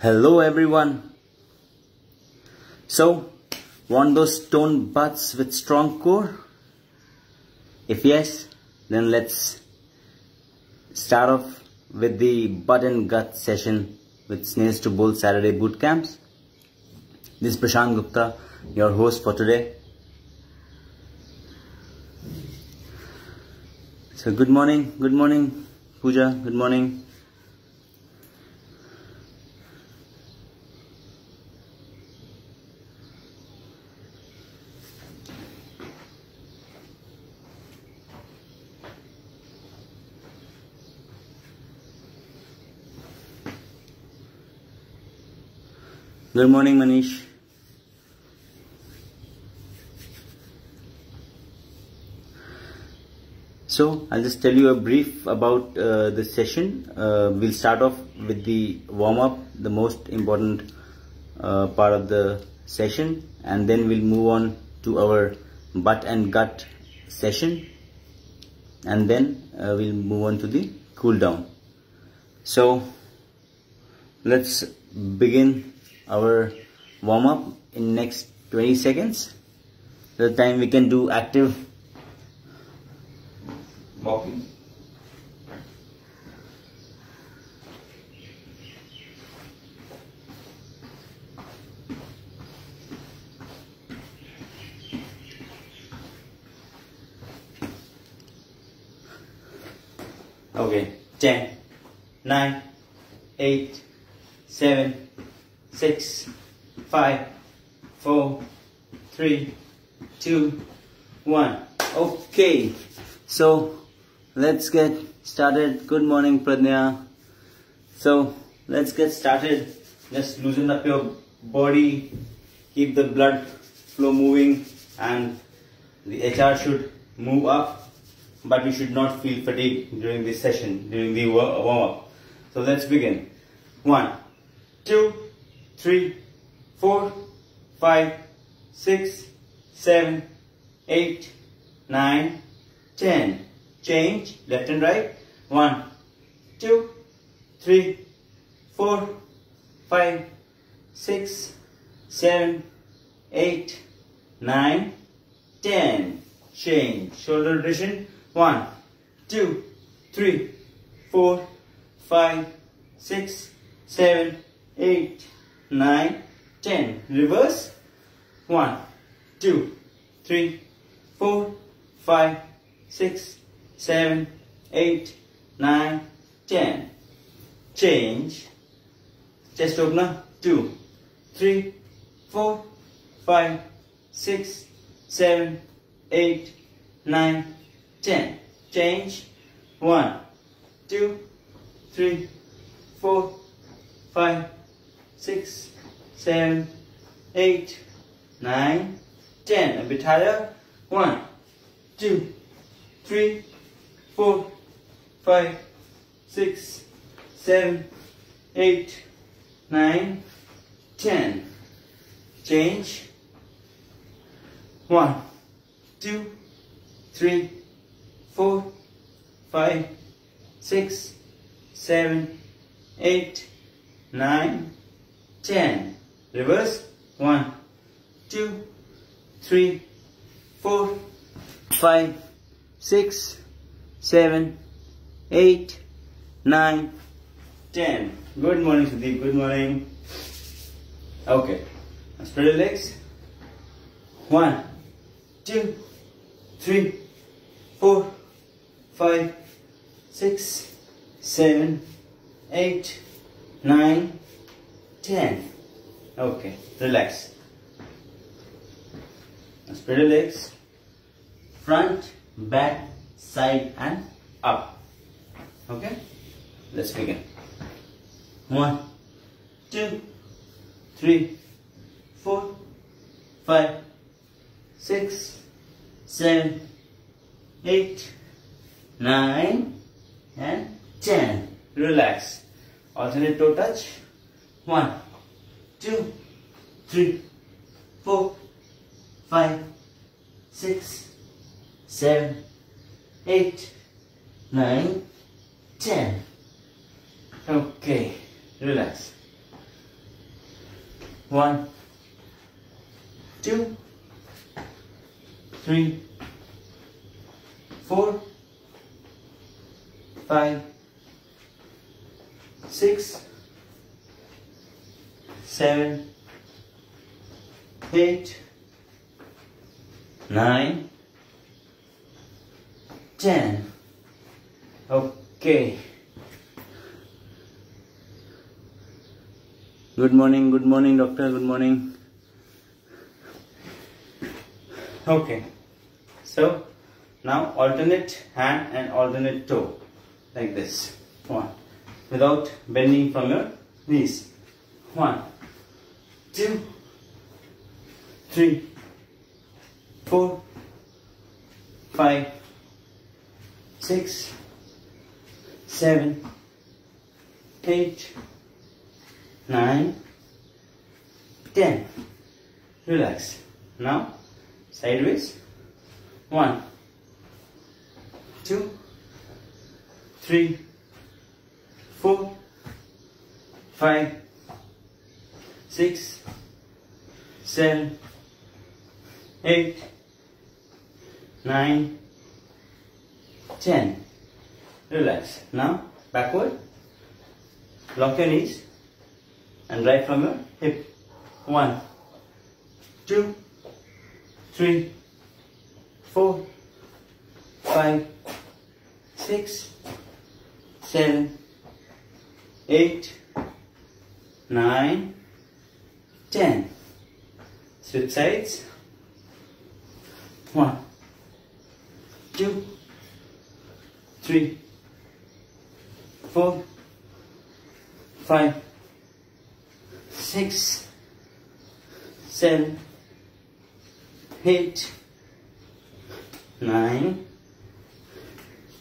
Hello everyone. So, want those stone butts with strong core? If yes, then let's start off with the butt and gut session with Snails2Bolt Saturday boot camps. This is Prashant Gupta, your host for today. So good morning, good morning, Pooja, good morning. Good morning, Manish. So I'll just tell you a brief about uh, this session. Uh, we'll start off with the warm up, the most important uh, part of the session, and then we'll move on to our butt and gut session, and then uh, we'll move on to the cool down. So let's begin our warm up in next 20 seconds. The time we can do active walking. Okay, 10, 9, 8, 7, 6, 5, 4, 3, 2, 1. Okay, so let's get started. Good morning, Pradnya. So let's get started. Just loosen up your body, keep the blood flow moving, and the HR should move up, but you should not feel fatigue during this session, during the warm up. So let's begin. One, two, three, four, five, six, seven, eight, nine, ten. Change left and right. One, two, three, four, five, six, seven, eight, nine, ten. Change shoulder rotation. One, two, three, four, five, six, seven, eight, nine, ten. Reverse. One, two, three, four, five, six, seven, eight, nine, ten. Change. Chest opener. Two, three, four, five, six, seven, eight, nine, ten. Change. One, two, three, four, five, six, seven, eight, nine, ten. A bit higher. One, two, three, four, five, six, seven, eight, nine, ten. Change. One, two, three, four, five, six, seven, eight, nine, ten. Reverse. One, two, three, four, five, six, seven, eight, nine, ten. Good morning, Sudeep. Good morning. Okay. Spread your legs. One, two, three, four, five, six, seven, eight, nine, ten. Okay. Relax. Now spread your legs. Front, back, side and up. Okay? Let's begin. One, two, three, four, five, six, seven, eight, nine, and ten. Relax. Alternate toe touch. One, two, three, four, five, six, seven, eight, nine, ten. Okay, relax. One, two, three, four, five, six, seven, eight, nine, ten. Okay. Good morning, good morning, doctor. Good morning. Okay. So now alternate hand and alternate toe like this. One. Without bending from your knees. One, two, three, four, five, six, seven, eight, nine, ten. Relax. Now sideways. One, two, three, four, five, six, seven, eight, nine, ten. Relax. Now backward. Lock your knees and right from your hip. One, two, three, four, five, six, seven, eight, nine, ten. Switch sides. One, two, three, four, five, six, seven, eight, nine,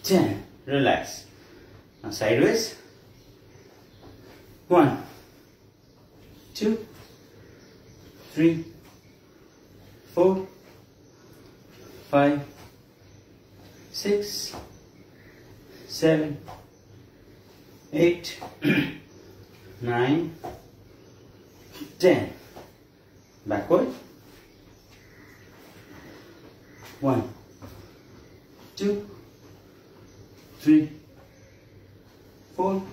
ten. Relax. Now sideways. One, two, three, four, five, six, seven, eight, nine, ten. Backward. One, two, three, four,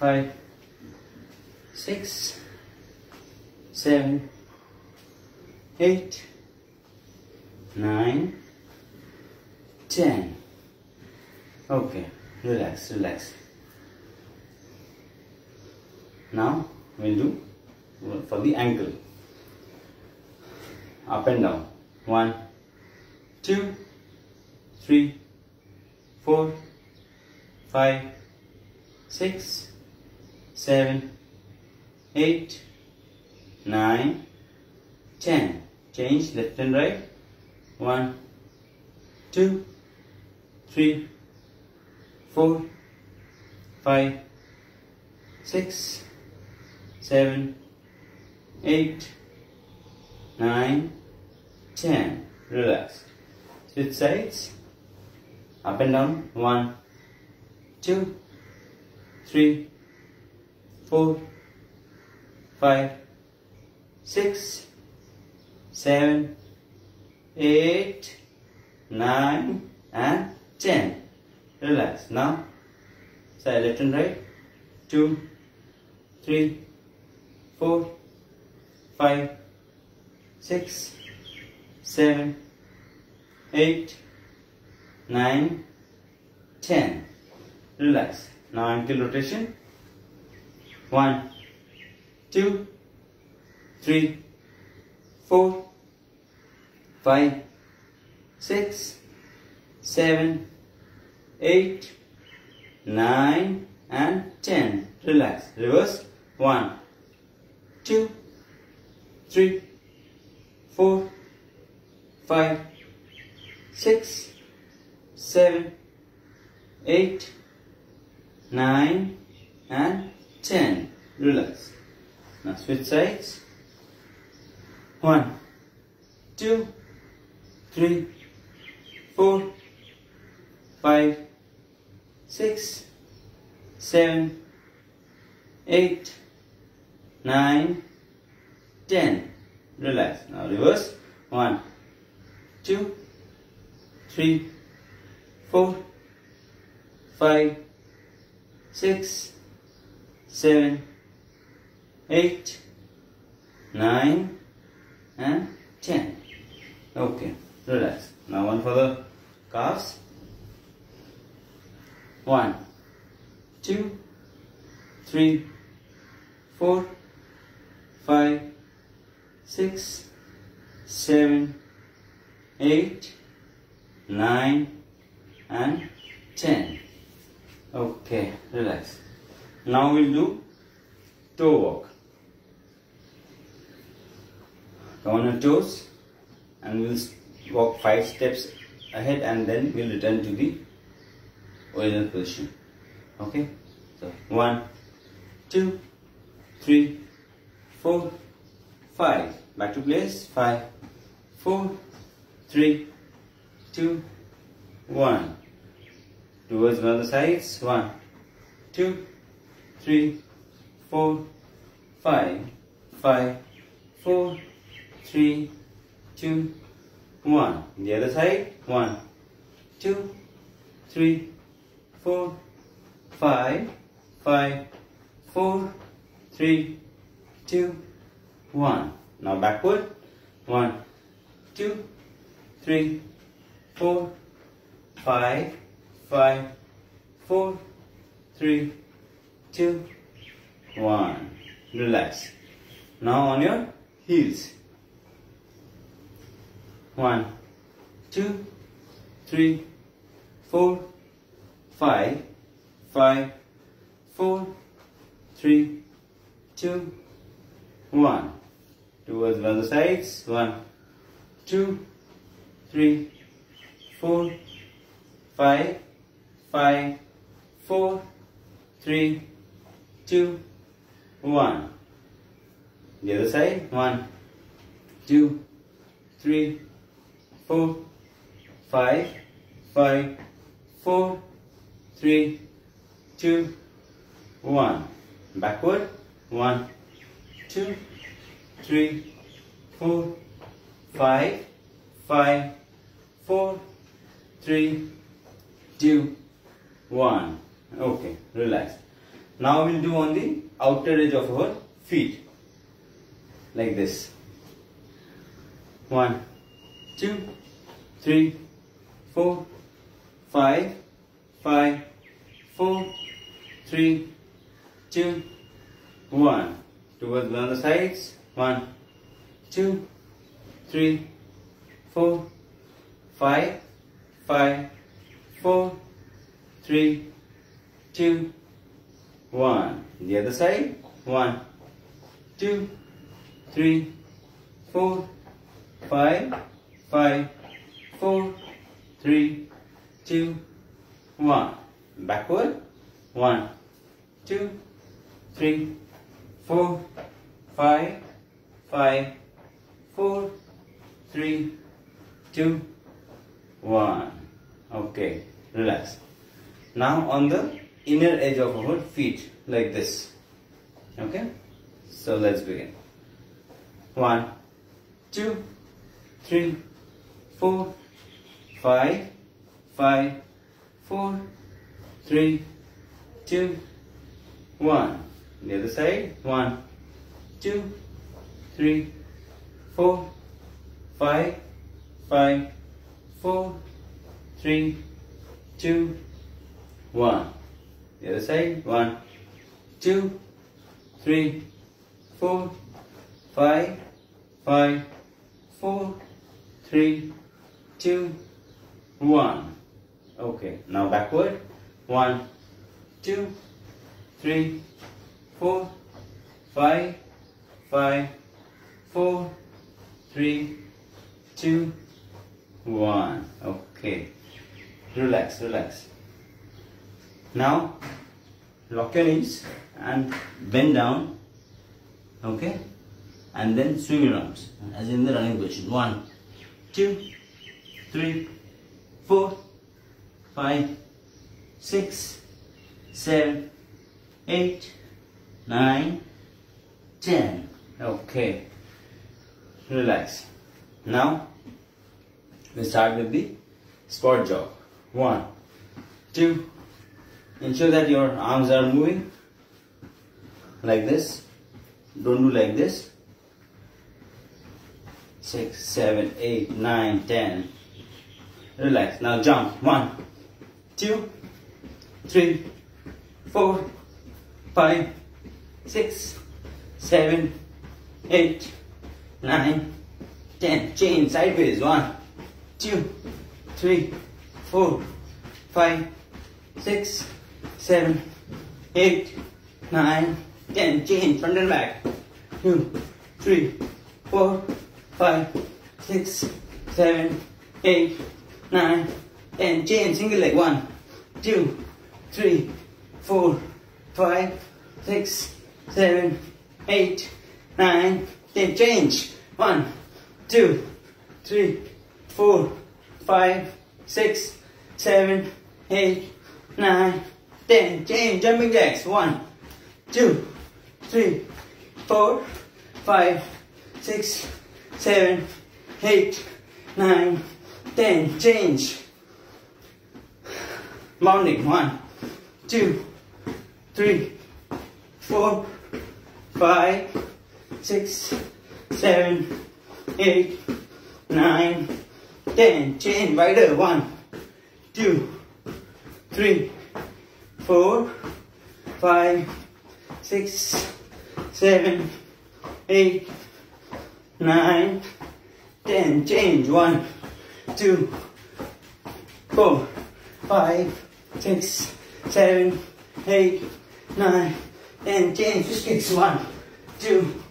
five, six, seven, eight, nine, ten. Okay, relax, relax. Now we'll do for the ankle. Up and down. One, two, three, four, five, six, seven, eight, nine, ten. Change left and right. One, two, three, four, five, six, seven, eight, nine, ten. Relax. Switch sides. Up and down. One, two, three, four, five, six, seven, eight, nine, and ten. Relax. Now, side left and right. Two, three, four, five, six, seven, eight, nine, ten. Relax. Now ankle rotation. One, two, three, four, five, six, seven, eight, nine, and ten. Relax. Reverse. One, two, three, four, five, six, seven, eight, nine, and ten. Relax. Now switch sides. One, two, three, four, five, six, seven, eight, nine, 10. Relax. Now reverse. 1, 2, 3, 4, 5, 6, 7, 8, 9 and 10. Okay, relax. Now one for the calves. 1, 2, 3, 4, 5, 6, 7, 8, 9 and 10. Okay, relax. Now we'll do toe walk. Come on your toes and we'll walk 5 steps ahead and then we'll return to the original position. Okay? So, 1, 2, 3, 4, 5. Back to place. 5, 4, 3, 2, 1. Towards one of the sides. 1, 2, 3, 4, 5, 5, 4, 3, 2, 1. The other side. 1, 2, 3, 4, 5, 5, 4, 3, 2, 1. Now backward. 1, 2, 3, 4, 5, 5, 4, 3, 2, 1. Relax. Now on your heels. 1, 2, 3, 4, 5, 5, 4, 3, 2, 1. Towards the other sides. 1, 2, 3, 4, 5, 5, 4, 3, 2, 1. The other side. 1, 2, 3, 4, 5, 5, 4, 3, 2, 1. Backward. 1, 2, 3, 4, 5, 5, 4, 3, 2, 1. Okay, relax. Now we'll do on the outer edge of our feet. Like this. 1, 2, 3, 4, 5, 5, 4, 3, 2, 1. Towards the other sides. 1, 2, 3, 4, 5, 5, 4, 3, 2, 1. The other side. 1, 2, 3, 4, 5, 5, 4, 3, 2, 1. Backward. 1, 2, 3, 4, 5, 5, 4, 3, 2, 1. Okay, relax. Now on the inner edge of our feet, like this. Okay, so let's begin. 1, 2, 3, 4, 5, 5, 4, 3, 2, 1. The other side. 1, 2, 3, 4, 5, 5, 4, 3, 2, 1. The other side. 1, 2, 3, 4, 5, 5, 4, 3, 2, 1. Okay, now backward. 1, 2, 3, 4, 5, 5, 4, 3, 2, 1. Okay. Relax, relax. Now, lock your knees and bend down. Okay. And then swing your arms as in the running position. 1, 2, 3, 4, 5, 6, 7, 8, 9, 10. Okay. relax. Now we start with the squat jog. One, two. Ensure that your arms are moving like this. Don't do like this. Six, seven, eight, nine, ten. Relax. Now jump. One, two, three, four, five, six, seven, eight, nine, ten. Chain sideways. One, two, three, four, five, six, seven, eight, nine, ten. Chain front and back. Two, three, four, five, six, seven, eight, nine, ten. Chain single leg. One, two, three, four, five, six, seven, eight, nine, ten. Change. One, two, three, four, five, six, seven, eight, nine, ten. Change. Jumping jacks. One, two, three, four, five, six, seven, eight, nine, ten. Change. Mounting. One, two, three, four, five, six, seven, eight, nine, ten. Chain wider. One, two, three, four, five, six, seven, eight, nine, ten. Change. One, two, four, five, six, seven, eight, nine, ten. Change. Fish kicks. One, two,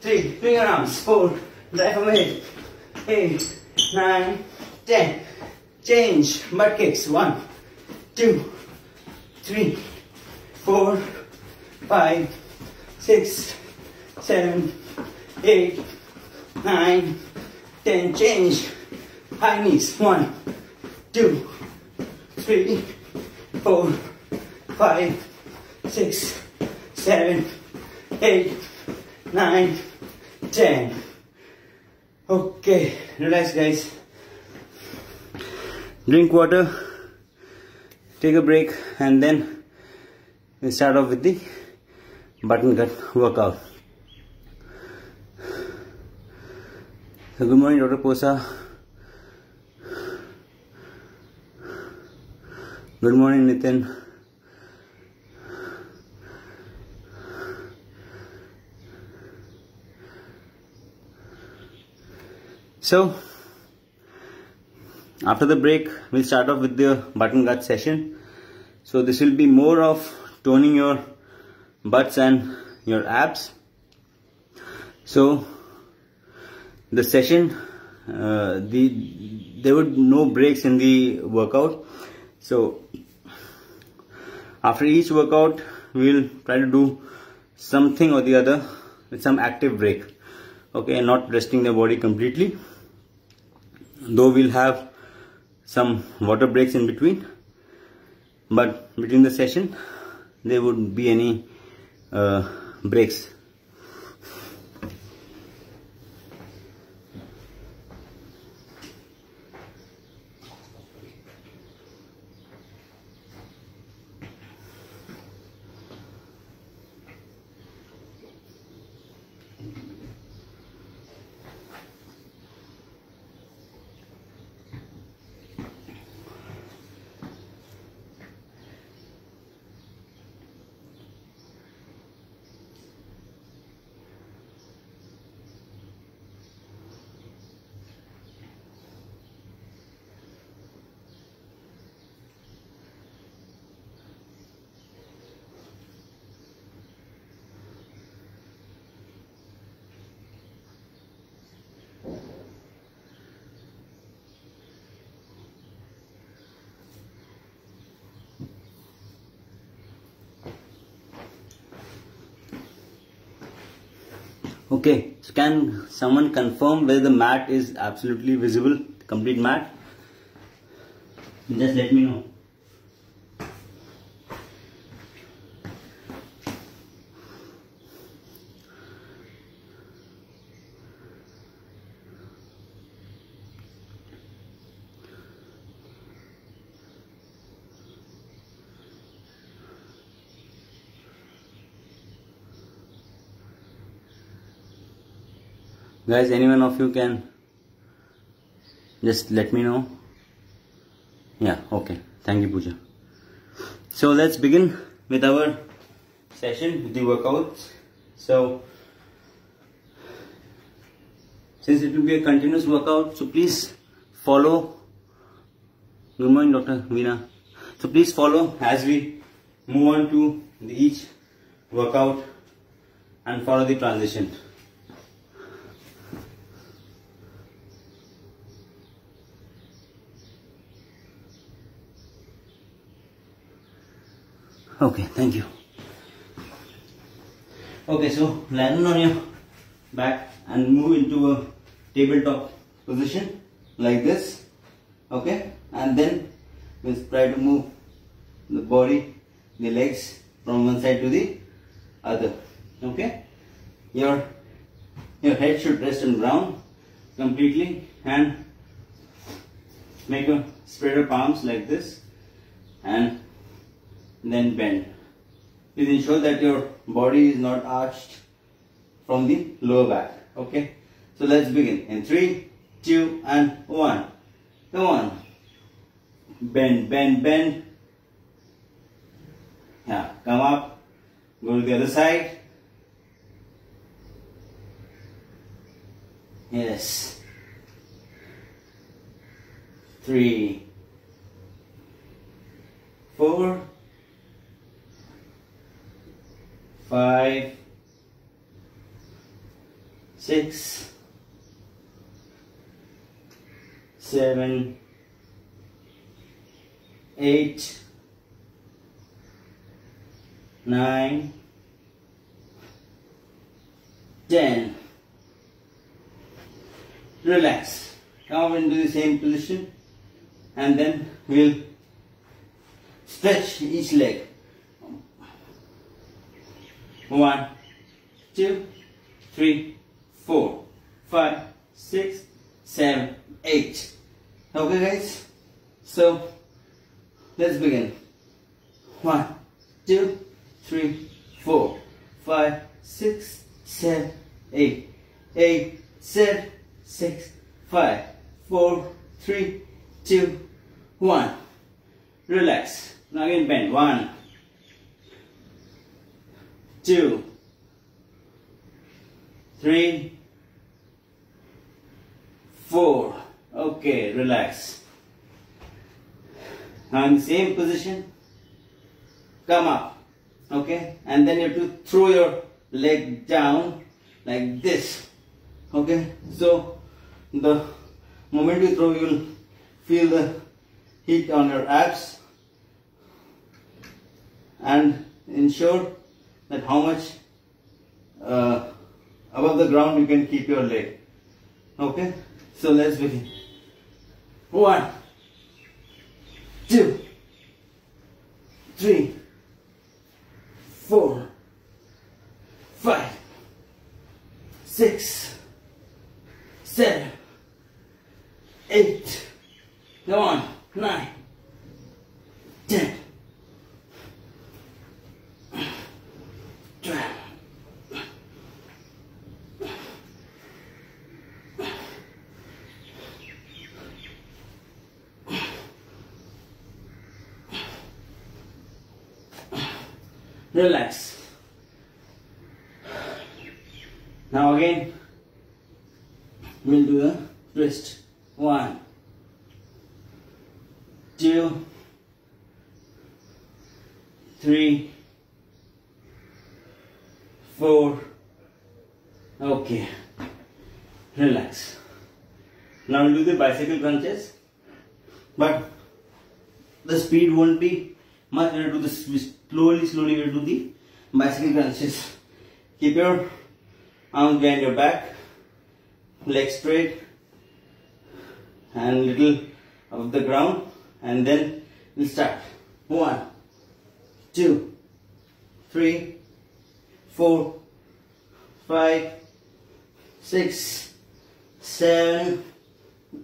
three. Finger arms. Four. From eight, eight, nine, ten. Change. Butt kicks. One, two, three, four, five, six, seven, eight, nine, ten. Change. High knees. One, two, three, four, five, six, seven, eight, nine, ten. Okay, relax, guys. Drink water, take a break, and then we start off with the button gut workout. So, good morning, Dr. Posa. Good morning, Nitin. So, after the break, we'll start off with the button gut session. So, this will be more of toning your butts and your abs. So, the session, uh, the there would no breaks in the workout. So, after each workout, we'll try to do something or the other with some active break. Okay, not resting the body completely though we'll have some water breaks in between but between the session there wouldn't be any uh, breaks Okay, so can someone confirm whether the mat is absolutely visible, complete mat? Just let me know. Guys anyone of you can just let me know? Yeah okay. Thank you Pooja. So let's begin with our session with the workouts so since it will be a continuous workout so please follow good morning Dr. Veena. So please follow as we move on to each workout and follow the transition okay thank you. Okay so land on your back and move into a tabletop position like this okay? And then we'll try to move the body the legs from one side to the other okay? Your your head should rest on ground completely and make a spread your palms like this and then bend. Please ensure that your body is not arched from the lower back. Okay. So let's begin in three, two, and one. Come on. Bend, bend, bend. Yeah. Come up. Go to the other side. Yes. Three, four, five, six, seven, eight, nine, ten. Relax. Come into the same position and then we'll stretch each leg. One, two, three, four, five, six, seven, eight. Okay guys? So, let's begin. One, two, three, four, five, six, seven, eight. Eight, seven, six, five, four, three, two, one. Relax. Now again bend. One, two, three, four. Okay, relax. Now in the same position, come up. Okay, and then you have to throw your leg down like this. Okay, so the moment you throw, you will feel the heat on your abs and ensure that how much uh, above the ground you can keep your leg. Okay, so let's begin. One, two, three, four, five, six, seven, eight, go on, nine, ten. Relax. Now again, we'll do the twist. One, two, three, four. Okay, relax. Now we'll do the bicycle crunches, but the speed won't be much. We'll do this slowly, slowly. We'll do the bicycle crunches. Keep your arms behind your back, legs straight, and little of the ground, and then we'll start. One, two, three, four, five, six, seven,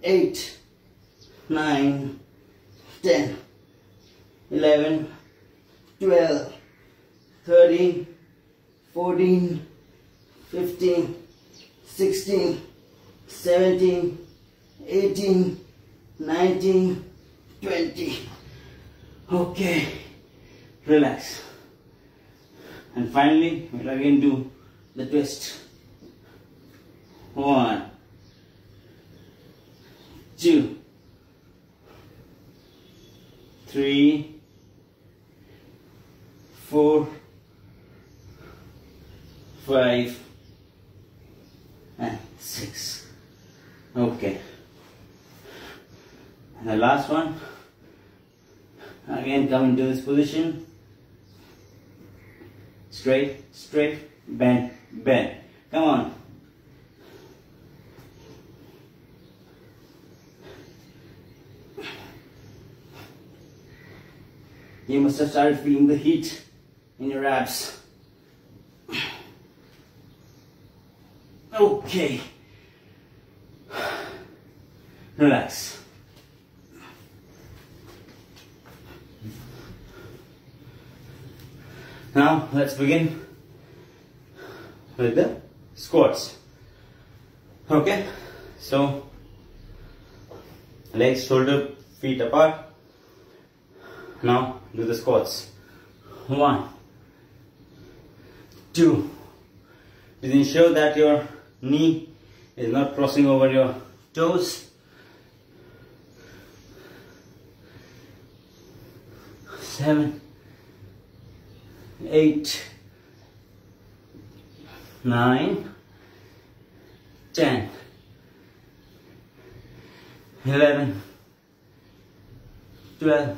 eight, nine, ten, eleven, twelve, thirteen, fourteen, fifteen, sixteen, 17, 18, 19, 20. Okay, relax. And finally, we'll again do the twist. One, two, three, four, five, and six. Okay. And the last one. Again, come into this position. Straight, straight, bend, bend. Come on. You must have started feeling the heat in your abs. Okay. Relax. Now let's begin with the squats. Okay, so legs, shoulder, feet apart. Now do the squats. One, two. Please ensure that your knee is not crossing over your toes. Seven, eight, nine, ten, eleven, twelve,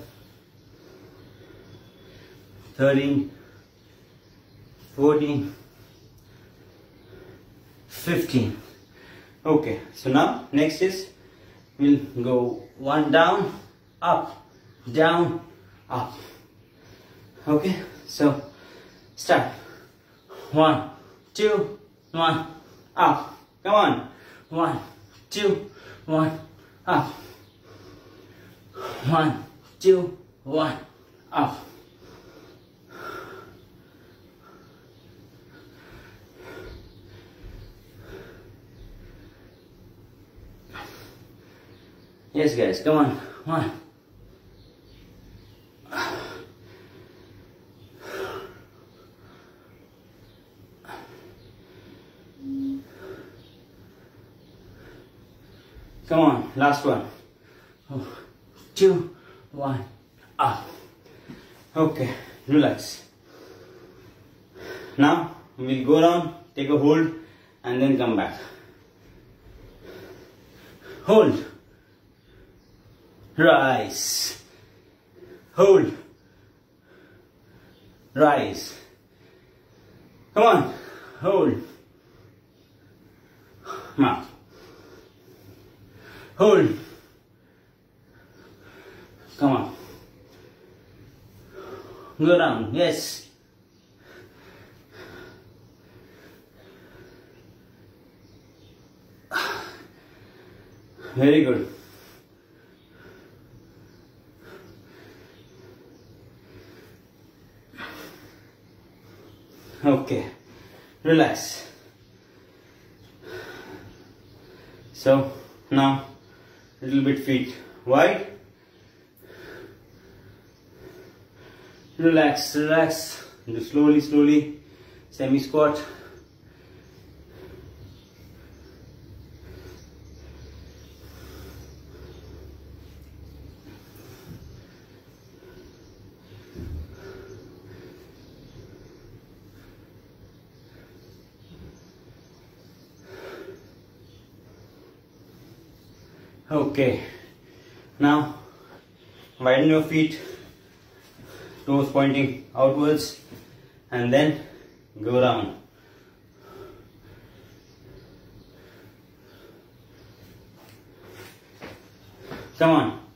thirteen, fourteen, fifteen. Okay, so now next is we'll go one down, up, down, up. Okay, so start. One, two, one, up. Come on. One, two, one, up. One, two, one, up. Yes, guys, come on. One. Come on, last one. Oh, two, one, up. Okay, relax. Now we'll go down, take a hold, and then come back. Hold. Rise. Hold. Rise. Come on. Hold. Mouth. Hold. Come on. Go down. Yes. Very good. Okay. Relax. So now little bit feet wide. Relax, relax. Do slowly, slowly. Semi squat. Okay. Now widen your feet, toes pointing outwards, and then go down. Come on.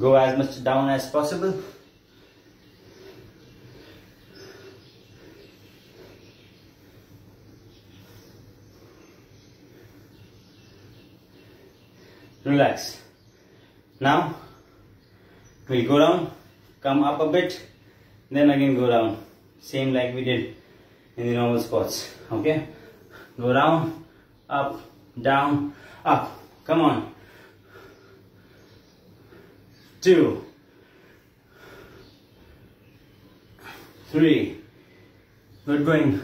go as much down as possible. Relax. Now we'll go down come up a bit then again go down. Same like we did in the normal squats okay? Go down up down up. Come on two. Three. Good going.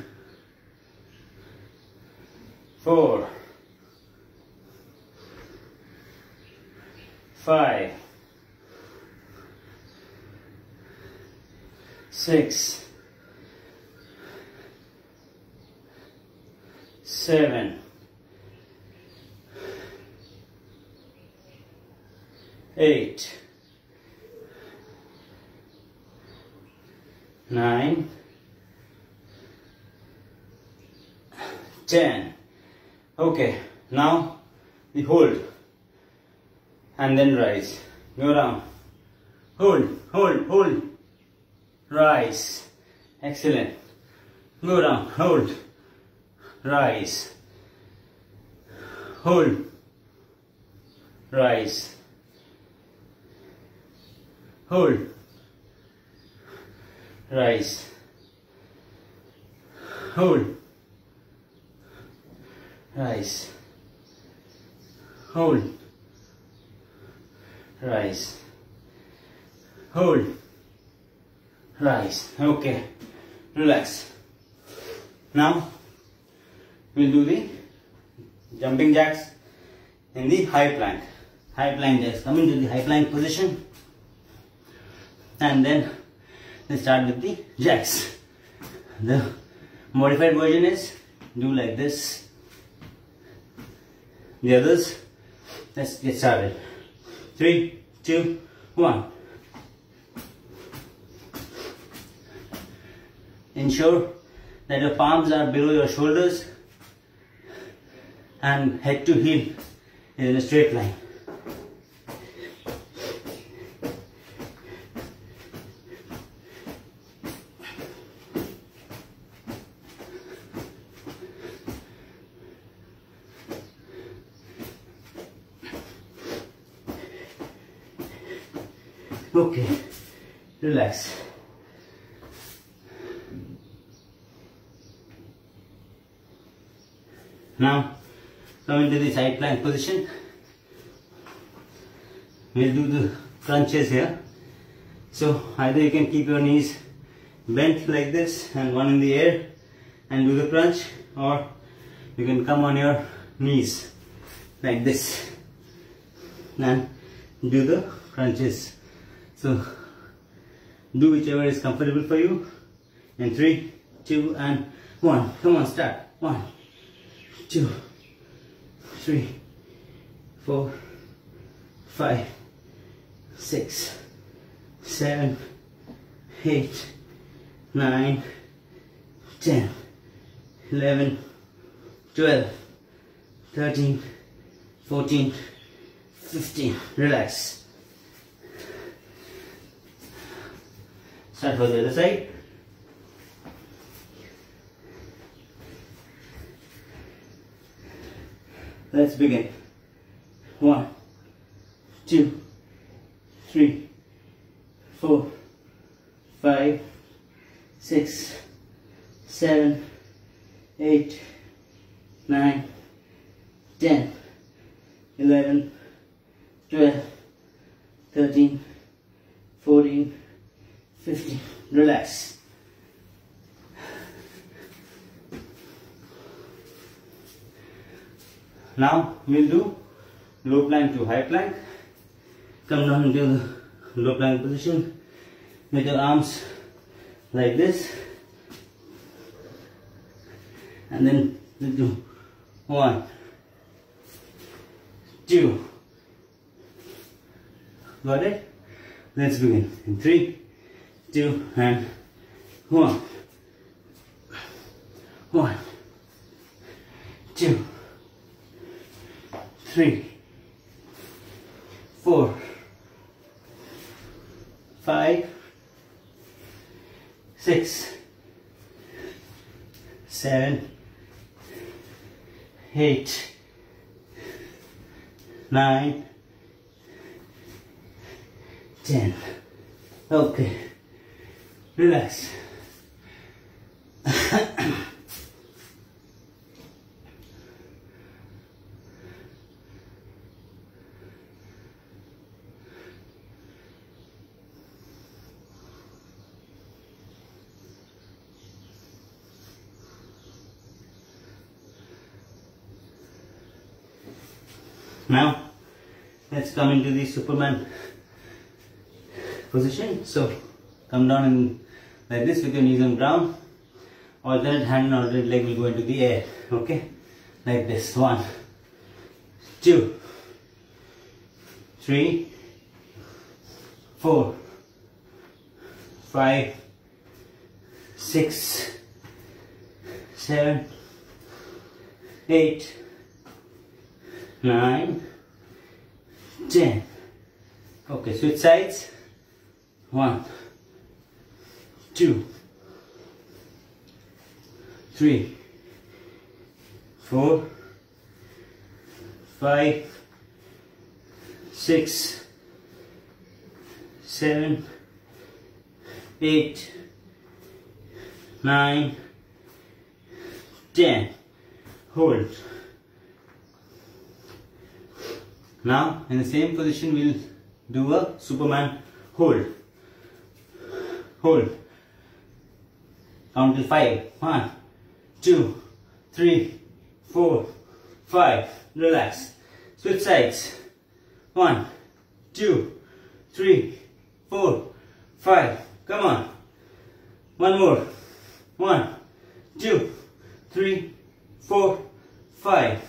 Four. Five. Six. Seven. Eight nine. Ten. Okay now we hold. And then rise. Go down. Hold hold hold. Rise. Excellent. Go down. Hold. Rise. Hold. Rise. Hold rise hold rise hold rise hold rise okay. Relax. Now we'll do the jumping jacks in the high plank. High plank jacks. Come into the high plank position. And then let's start with the jacks. The modified version is do like this. The others let's get started. Three two one. Ensure that your palms are below your shoulders and head to heel in a straight line Okay, relax. Now, into the side plank position. We'll do the crunches here. So, either you can keep your knees bent like this and one in the air and do the crunch or you can come on your knees like this and do the crunches. So do whichever is comfortable for you. In three, two, and one. Come on, start. One, two, three, four, five, six, seven, eight, nine, ten, eleven, twelve, thirteen, fourteen, fifteen. Relax. Start for the other side. Let's begin. One, two, three, four, five, six, seven, eight, nine, ten, eleven, twelve, thirteen, fourteen. 50. Relax. Now we'll do low plank to high plank. Come down into low plank position with your arms like this. And then we'll do one, two. Got it? Let's begin. In three, two, and one. One, two, three, four, five, six, seven, eight, nine, ten. Okay. Relax. Now, let's come into the Superman position. So, come down in like this with your knees on ground. Alternate hand and alternate leg will go into the air. Okay, like this. One, two, three, four, five, six, seven, eight nine, ten. Okay, switch sides. One, two, three, four, five, six, seven, eight, nine, ten. Hold. Now in the same position we'll do a Superman hold. Hold. Count till five. One, two, three, four, five. Relax. Switch sides. One, two, three, four, five. Come on. One more. One, two, three, four, five.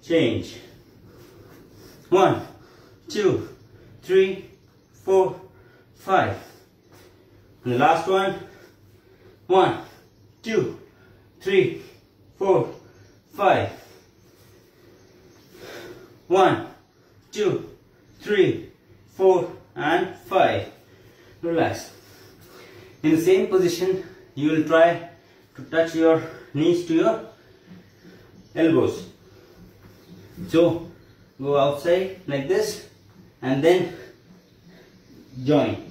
Change. One, two, three, four, five. And the last one. One, two, three, four, five. One, two, three, four, and five. Relax. In the same position, you will try to touch your knees to your elbows. So, go outside like this and then join.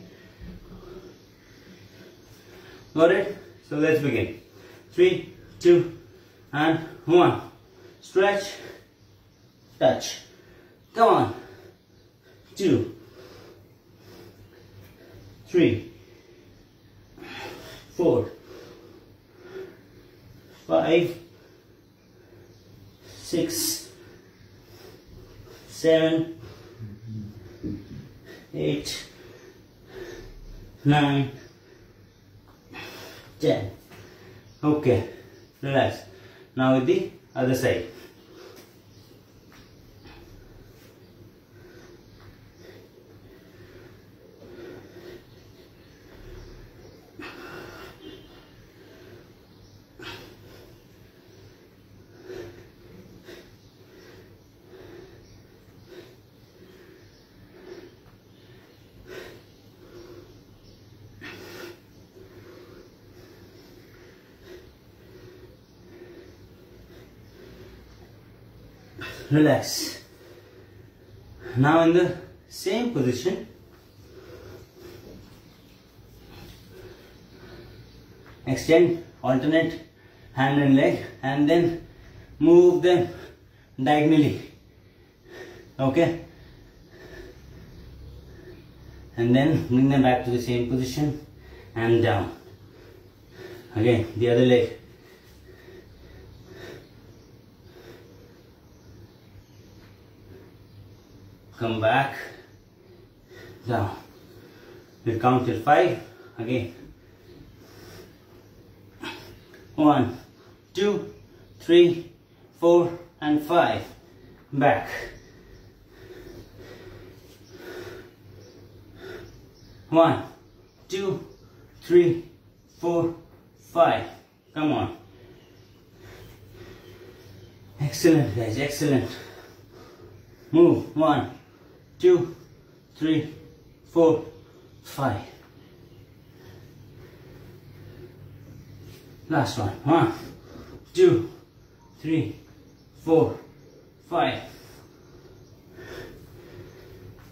Got it? So let's begin. Three two and one. Stretch touch. Come on. Two. Three. Four. Five. Six seven, eight, nine, ten. Okay, relax. Now with the other side. Relax. Now in the same position. Extend alternate hand and leg and then move them diagonally. Okay? And then bring them back to the same position and down. Again the other leg come back. Down we'll count till five. Again. One two three four and five. Back. One two three four five. Come on. Excellent guys. Excellent. Move. One two, three, four, five. Last one. One, two, three, four, five.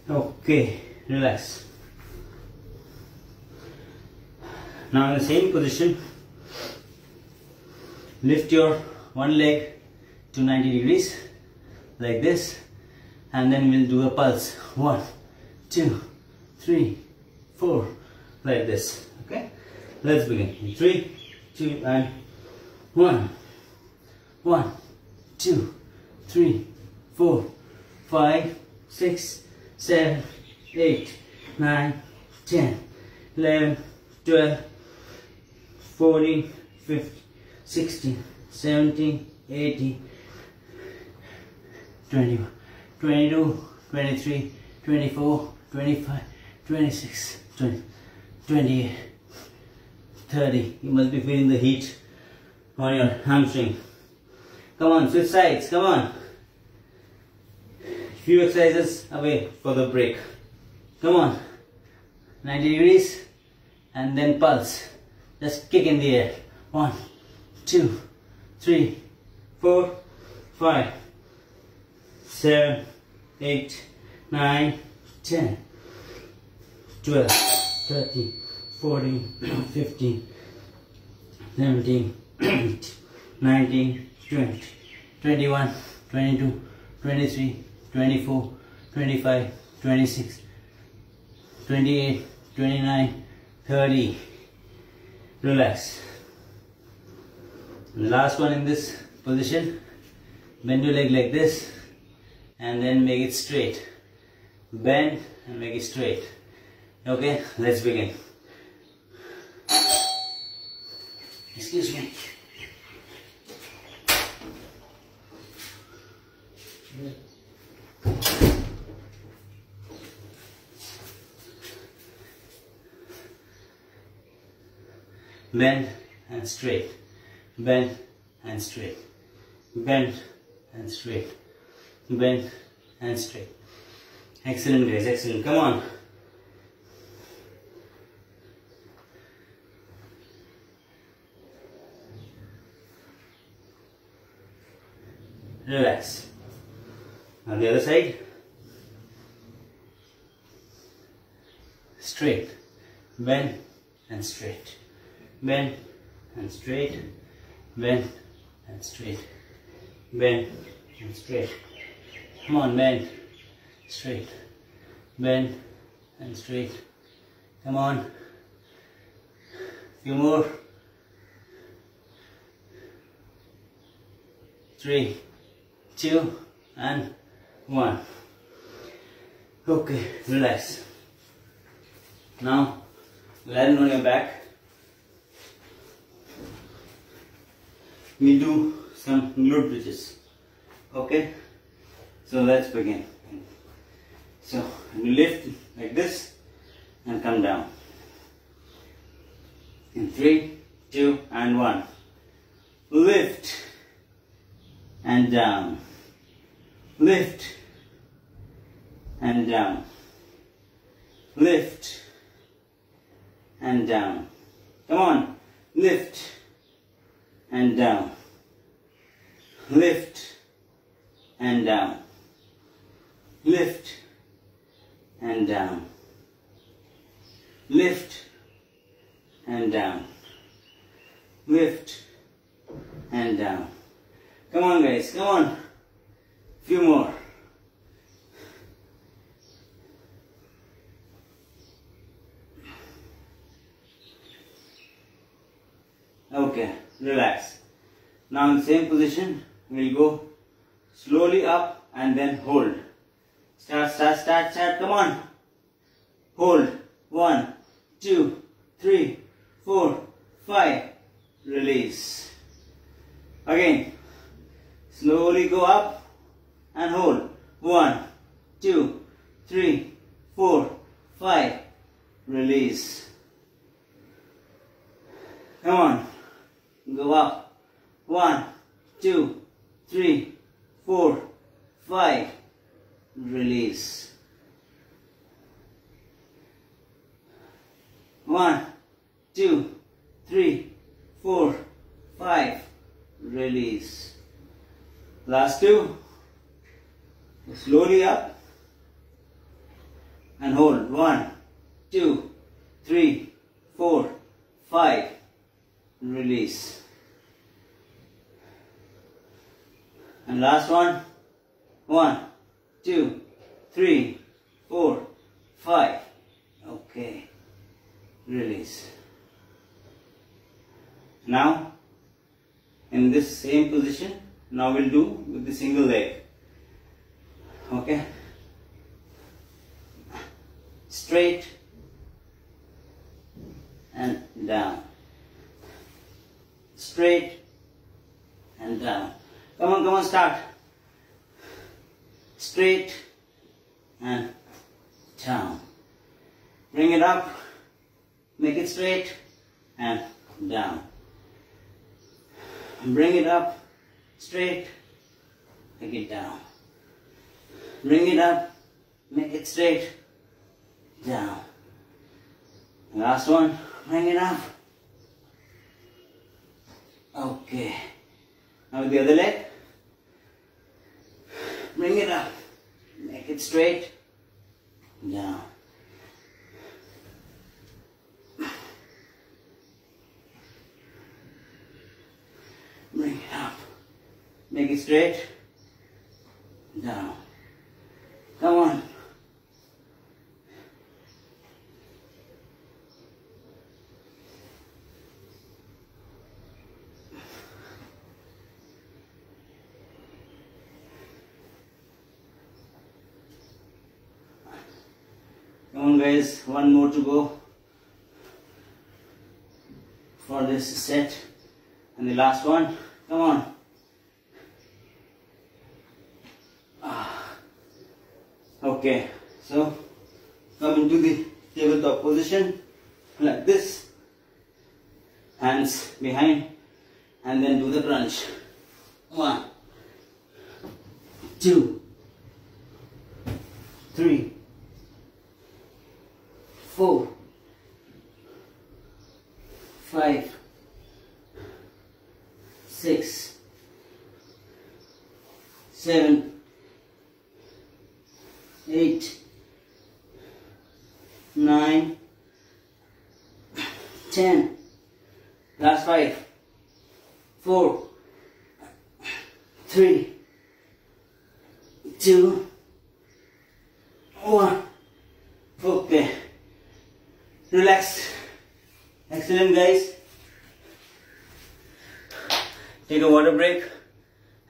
Okay, relax. Now in the same position, lift your one leg to 90 degrees like this and then we'll do a pulse. One, two, three, four, like this. Okay, let's begin. Three, two, and one, one, two, three, four, five, six, seven, eight, nine, ten, eleven, twelve, fourteen, fifteen, sixteen, seventeen, eighteen, twenty-one, twenty-two, twenty-three, twenty-four, twenty-five, twenty-six, twenty, twenty-eight, thirty. You must be feeling the heat on your hamstring. Come on, switch sides, come on few exercises away for the break. Come on. 90 degrees and then pulse. Just kick in the air. One, two, three, four, five, seven, eight, nine, ten, twelve, thirteen, fourteen, fifteen, seventeen, eighteen, nineteen, twenty, twenty-one, twenty-two, twenty-three. 24, 25, 26, 28, 29, 30. Relax. last one in this position. Bend your leg like this and then make it straight. Bend and make it straight. Okay, let's begin. Excuse me. bend and straight, bend and straight, bend and straight, bend and straight. Excellent guys, excellent. Come on. Relax. On the other side. Straight, bend and straight bend and straight, bend and straight, bend and straight. Come on, bend, straight, bend and straight. Come on. Few more. Three, two, and one. Okay, relax. Now, land on your back. we'll do some glute bridges okay so let's begin. So lift like this and come down. In three two and one. Lift and down. Lift and down. Lift and down. Come on. Lift and down. Lift and down. Lift and down. Lift and down. Lift and down. Come on guys, come on. Few more. Okay relax. Now in same position, we'll go slowly up and then hold. Start, start, start, start, come on. Hold. One, two, three, four, five. Release. Again. Slowly go up and hold. One, two, three, four, five. Release. Come on go up. One, two, three, four, five. Release. One, two, three, four, five. Release. Last two. Slowly up and hold. One, two, three, four, five. Release. And last one. One, two, three, four, five. Okay. Release. Now, in this same position, now we'll do with the single leg. Okay. Straight and down. Straight and down. Come on, come on, start. Straight and down. Bring it up. Make it straight and down. Bring it up. Straight. Make it down. Bring it up. Make it straight. Down. Last one. Bring it up. Okay. Now with the other leg. Bring it up. Make it straight. Down. Bring it up. Make it straight. Down. Come on. Guys, one more to go for this set. And the last one, come on. Ah. Okay, so come into the tabletop position like this. Hands behind and then do the crunch. One, two, three, four, five, six, seven, eight, nine, ten. Last five, four, three, two, one. Okay. Relax. Excellent, guys. Take a water break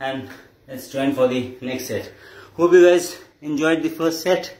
and let's join for the next set. Hope you guys enjoyed the first set.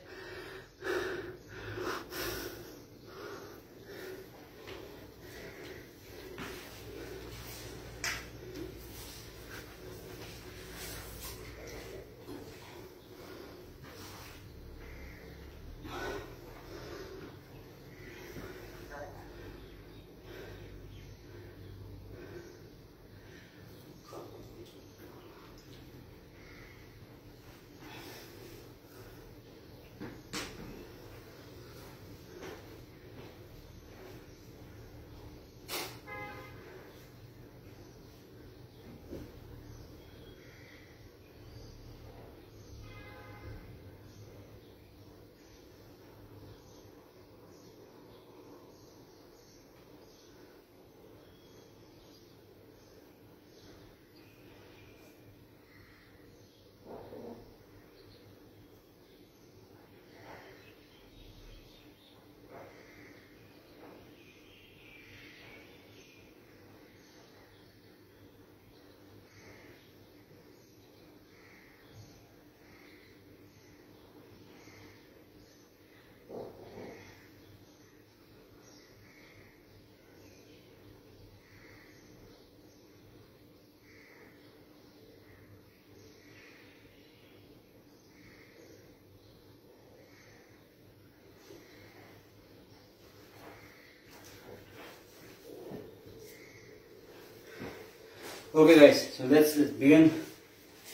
Okay guys, so let's, let's begin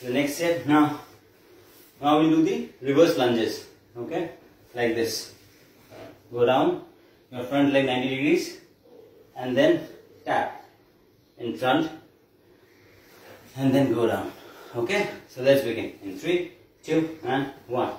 the next set now. Now we'll do the reverse lunges. Okay, like this. Go down, your front leg 90 degrees and then tap in front and then go down. Okay, so let's begin in 3, 2 and 1.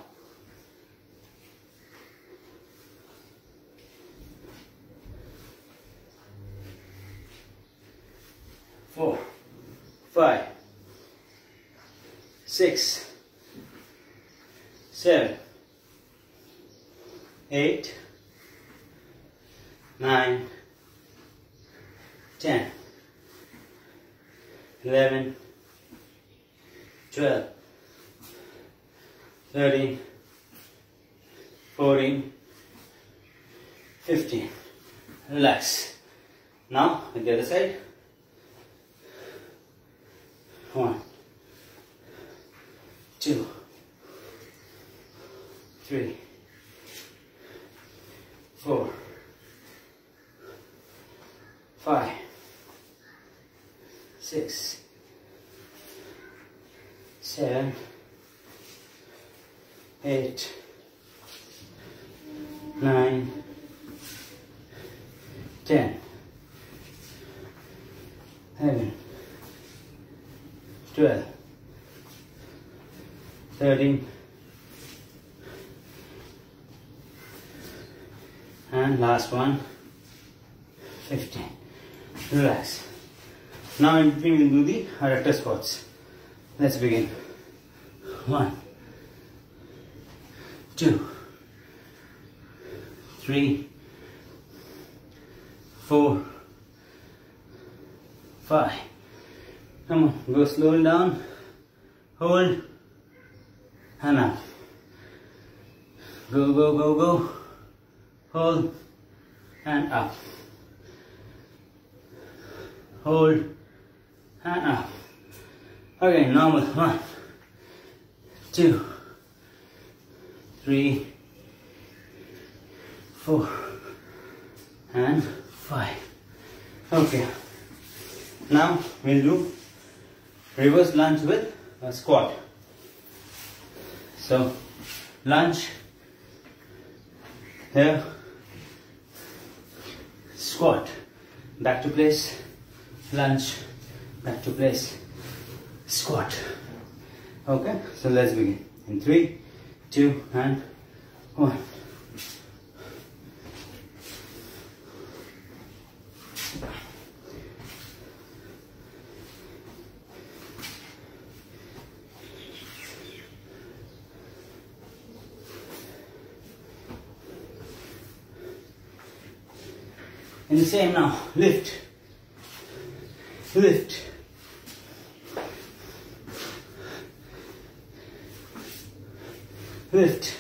Five, six, seven, eight, nine, ten, eleven, twelve, thirteen, and last one, fifteen. Relax. Now in between we'll do the adductor squats. Let's begin. One, two, three, four, five. Come on, go slowly down. Hold. And up. Go, go, go, go. Hold. And up. Hold. And up. Okay, now with One, two, three, four, and five. Okay. Now we'll do reverse lunge with a squat. So lunge here, squat, back to place, lunge, back to place, squat. Okay, so let's begin. In three, two, and one. And the same now. Lift. Lift. Lift.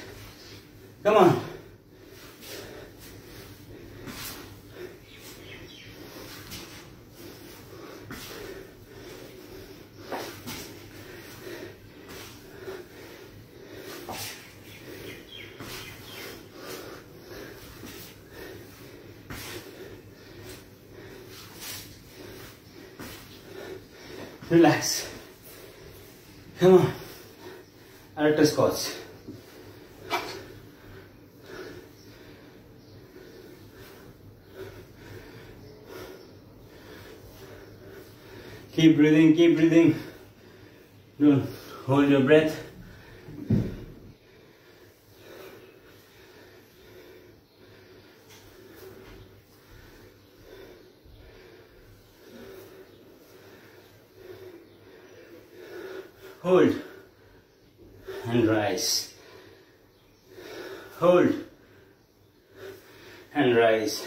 Come on. Relax. Come on. Adductor squats. Keep breathing, keep breathing. Don't hold your breath. Hold and rise. Hold and rise.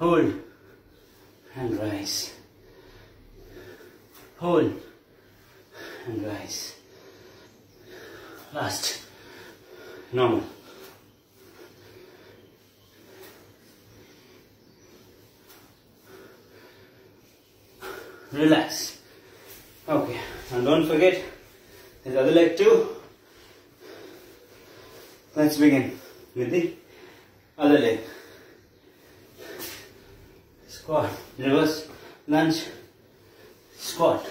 Hold and rise. Hold and rise. Last. Normal. Relax. Okay, and don't forget the other leg too. Let's begin with the other leg. Squat, reverse, lunge, squat,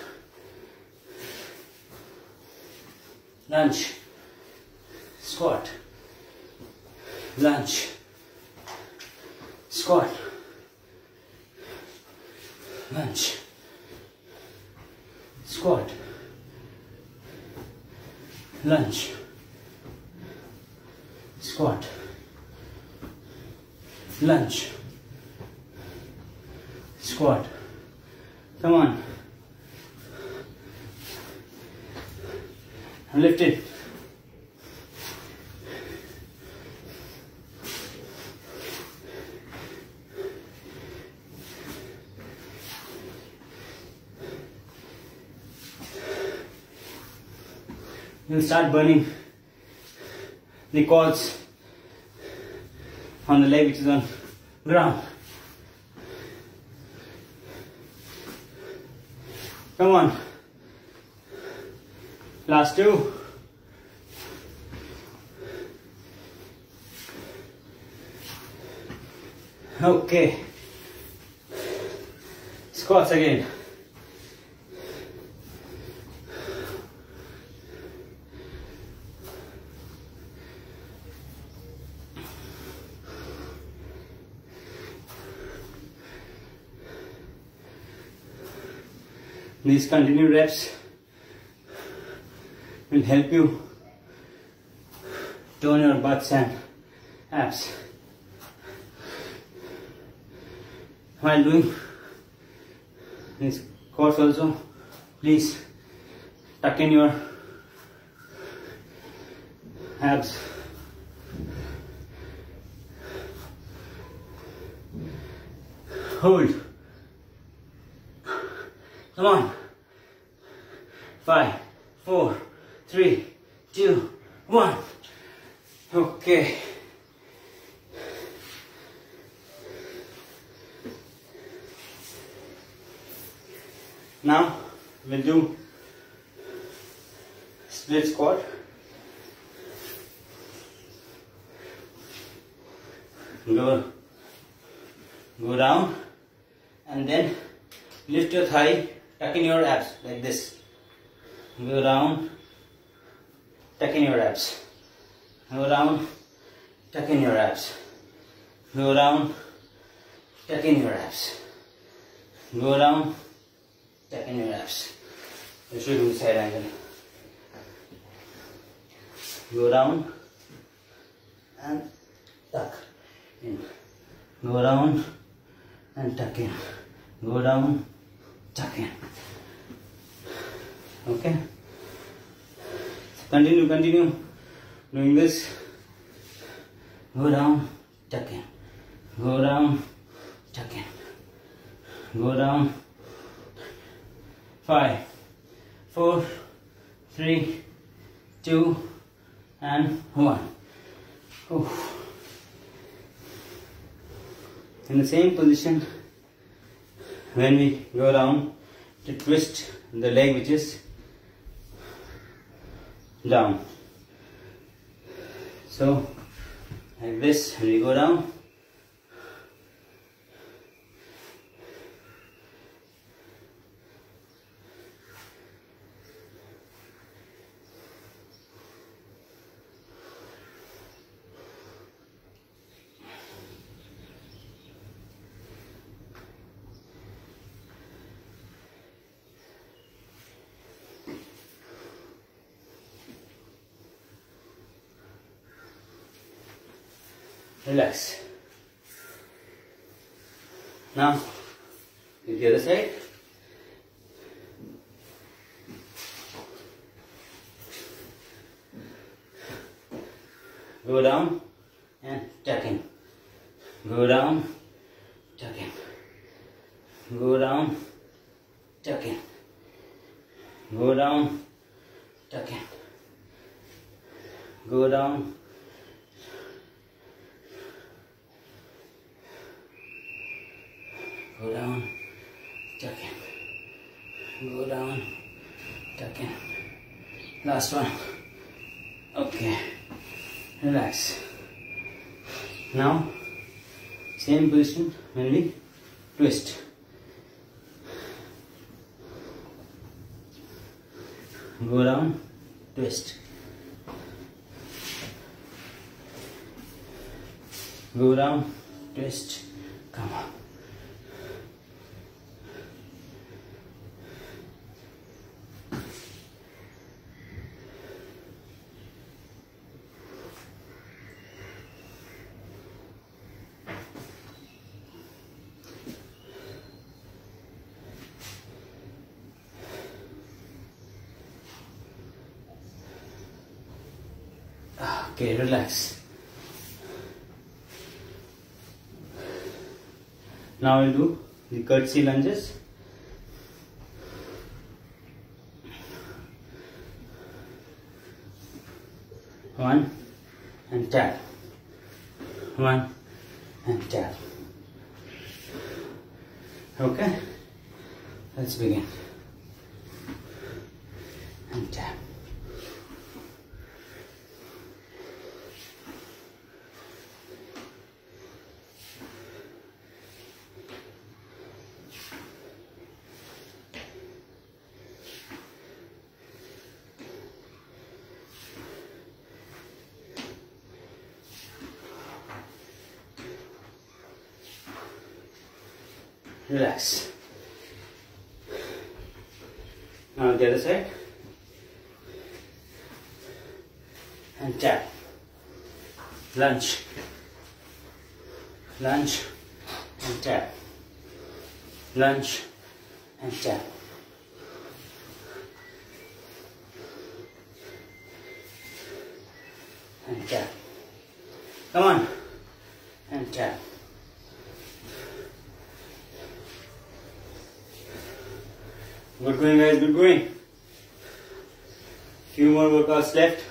lunge, squat, lunge, squat, lunge squat, lunge, squat, lunge, squat. Come on. Lift it. Start burning the quads on the leg which is on ground. Come on. Last two. Okay. Squats again. These continued reps will help you tone your butts and abs. While doing this course also, please tuck in your abs. Hold. Come on. Five, four, three, two, one. Okay. Now we'll do split squat. Go, go down and then lift your thigh, tuck in your abs like this. Go down, tuck in your abs. Go down, tuck in your abs. Go down, tuck in your abs. Go down, tuck in your abs. You should do side angle. Go down and tuck in. Go down and tuck in. Go down, tuck in. Okay? Continue, continue doing this. Go down, tuck in. Go down, tuck in. Go down. Five, four, three, two, and one. Oof. In the same position, when we go down to twist the leg which is down. So, like this, we go down, relax. Now, with the other side. Go down and tuck in. Go down, tuck in. Go down, tuck in. Go down, tuck in. Go down, Go down, tuck in. Go down, tuck in. Last one. Okay. Relax. Now, same position when we twist. Go down, twist. Go down, twist. Come on. Okay, relax. Now we'll do the curtsy lunges. One and tap. One and tap. Okay, let's begin. And tap. Relax. Now the other side. And tap. Lunge. Lunge and tap. Lunge and tap. And tap. Come on. And tap. Good going guys, good going. Few more workouts left.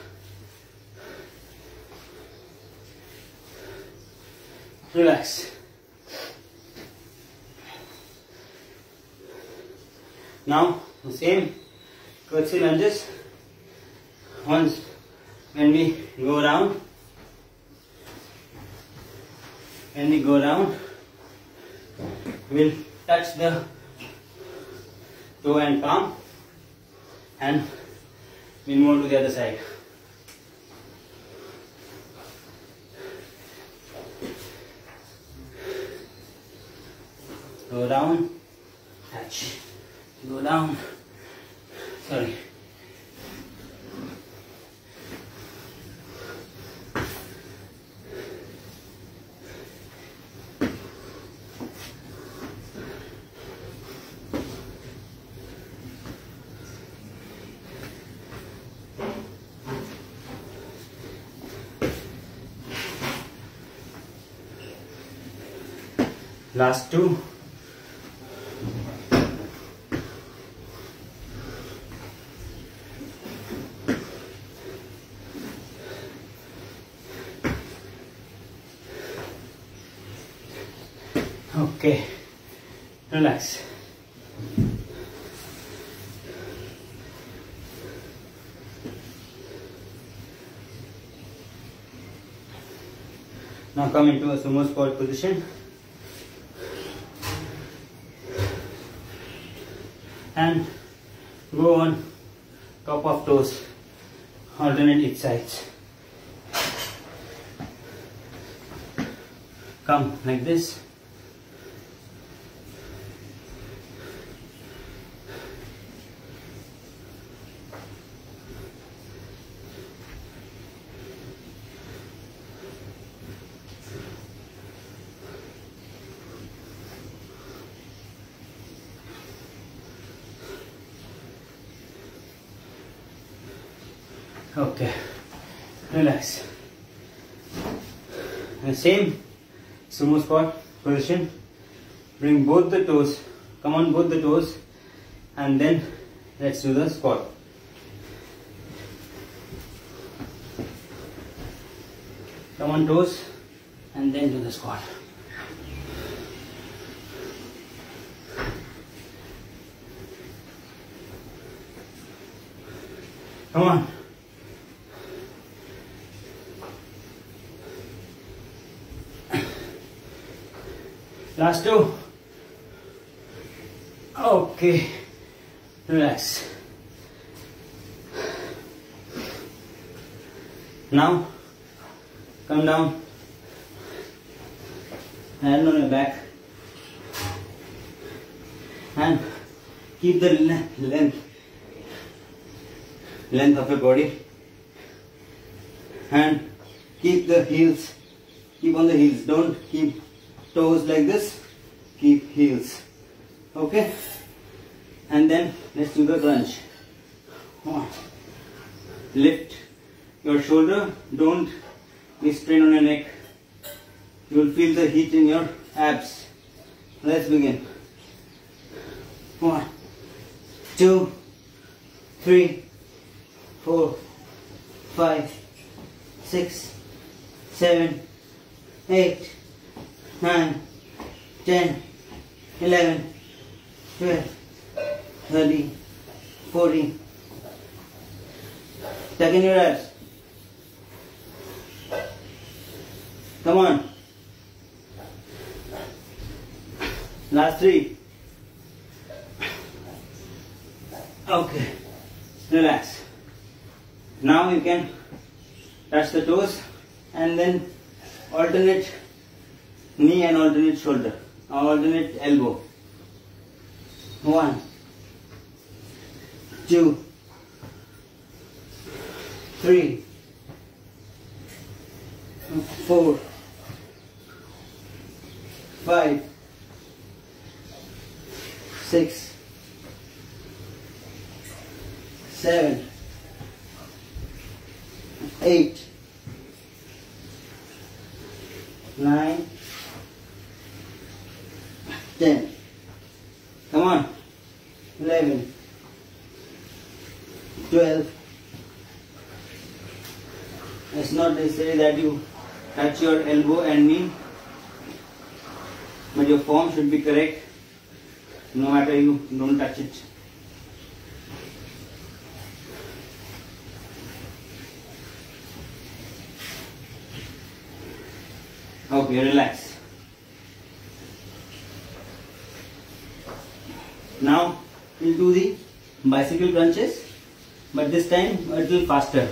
Relax. Now the same curtsy lunges. Once when we go down, when we go down, we'll touch the toe and palm and we move to the other side. Go down, touch. Go down, sorry. Last two. Okay, relax. Now come into a sumo squat position. and go on. Top of toes alternate sides come like this Okay, relax. And same sumo squat position. Bring both the toes, come on both the toes, and then let's do the squat. Come on toes, and then do the squat. Come on. Last two. Okay. Relax. Now, come down. Hand on your back. And keep the length length of your body. And keep the heels. Keep on the heels. Don't keep toes like this heels okay and then let's do the crunch lift your shoulder. Don't be on your neck. You will feel the heat in your abs. Let's begin. One, two, three, four, five, six, seven, eight, nine, ten, eleven, twelve, thirty, forty. Tuck in your abs. Come on. Last three. Okay. Relax. Now you can touch the toes and then alternate knee and alternate shoulder, alternate elbow. One, two, three, four, five, six, seven, eight, elbow and knee, but your form should be correct no matter you don't touch it. Okay, relax. Now we'll do the bicycle crunches, but this time a little faster.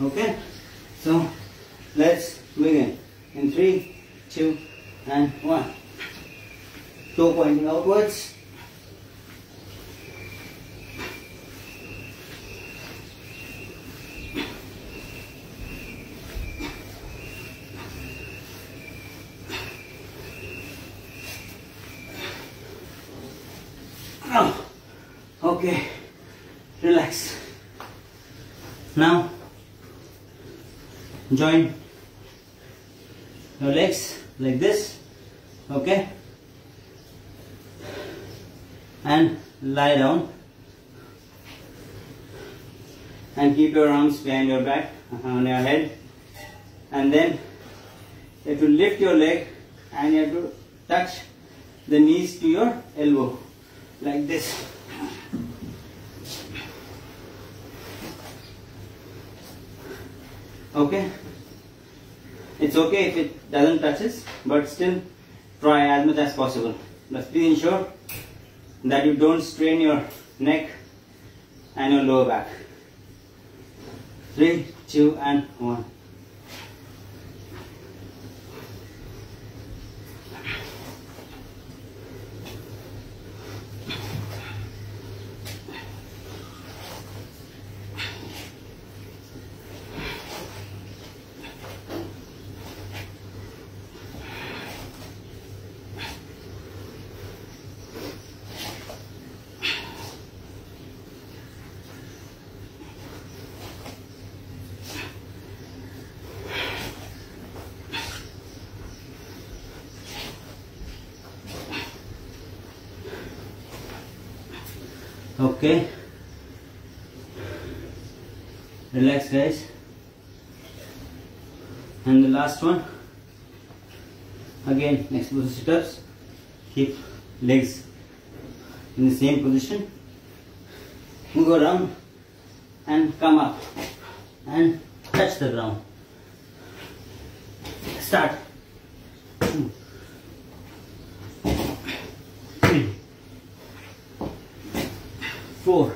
Okay, so let's begin in three, two, and one. Toe pointing outwards. Oh, okay, relax. Now, join your legs like this, okay? And lie down and keep your arms behind your back uh-huh, on your head and then you have to lift your leg and you have to touch the knees to your elbow like this. Okay? It's okay if it doesn't touches, but still try as much as possible. But please ensure that you don't strain your neck and your lower back. Three, two, and one. Okay. Relax, guys. And the last one. Again, next to sit ups. Keep legs in the same position. Move around and come up and touch the ground. Start. Three, four,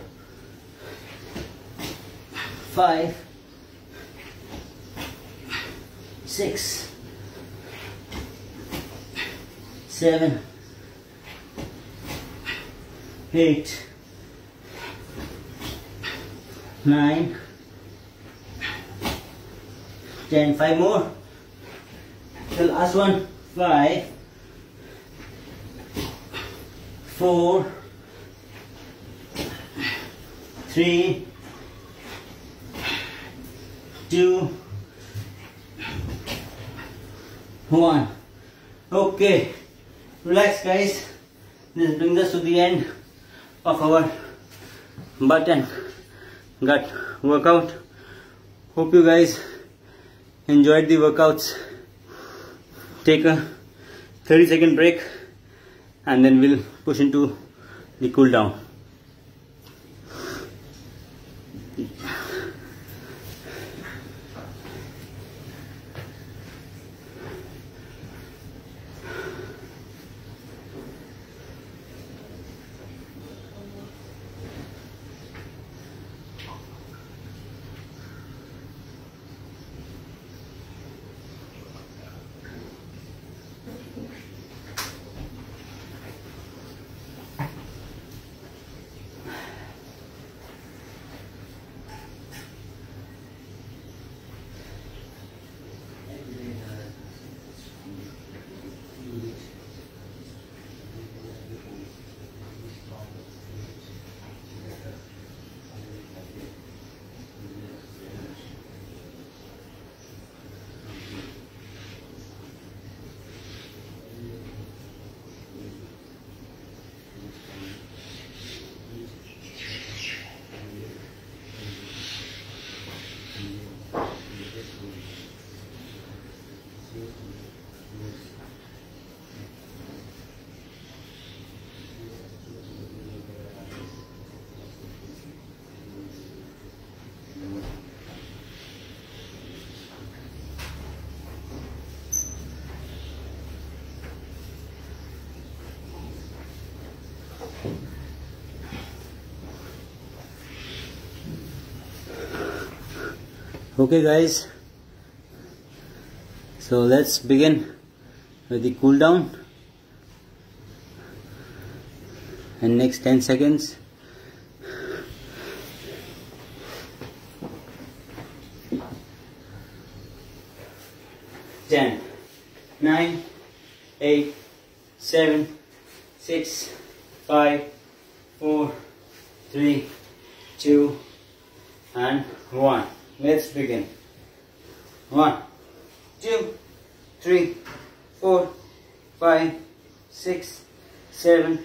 five, six, seven, eight, nine, ten. Five more. The last one. Five, four, three, two, one. Okay, relax, guys. This brings us to the end of our butt and gut workout. Hope you guys enjoyed the workouts. Take a 30 second break and then we'll push into the cool down. Okay guys. So let's begin with the cool down. And next 10 seconds. Ten, nine, eight, seven, six, five, four, three, two, and 1 Let's begin. One, two, three, four, five, six, seven,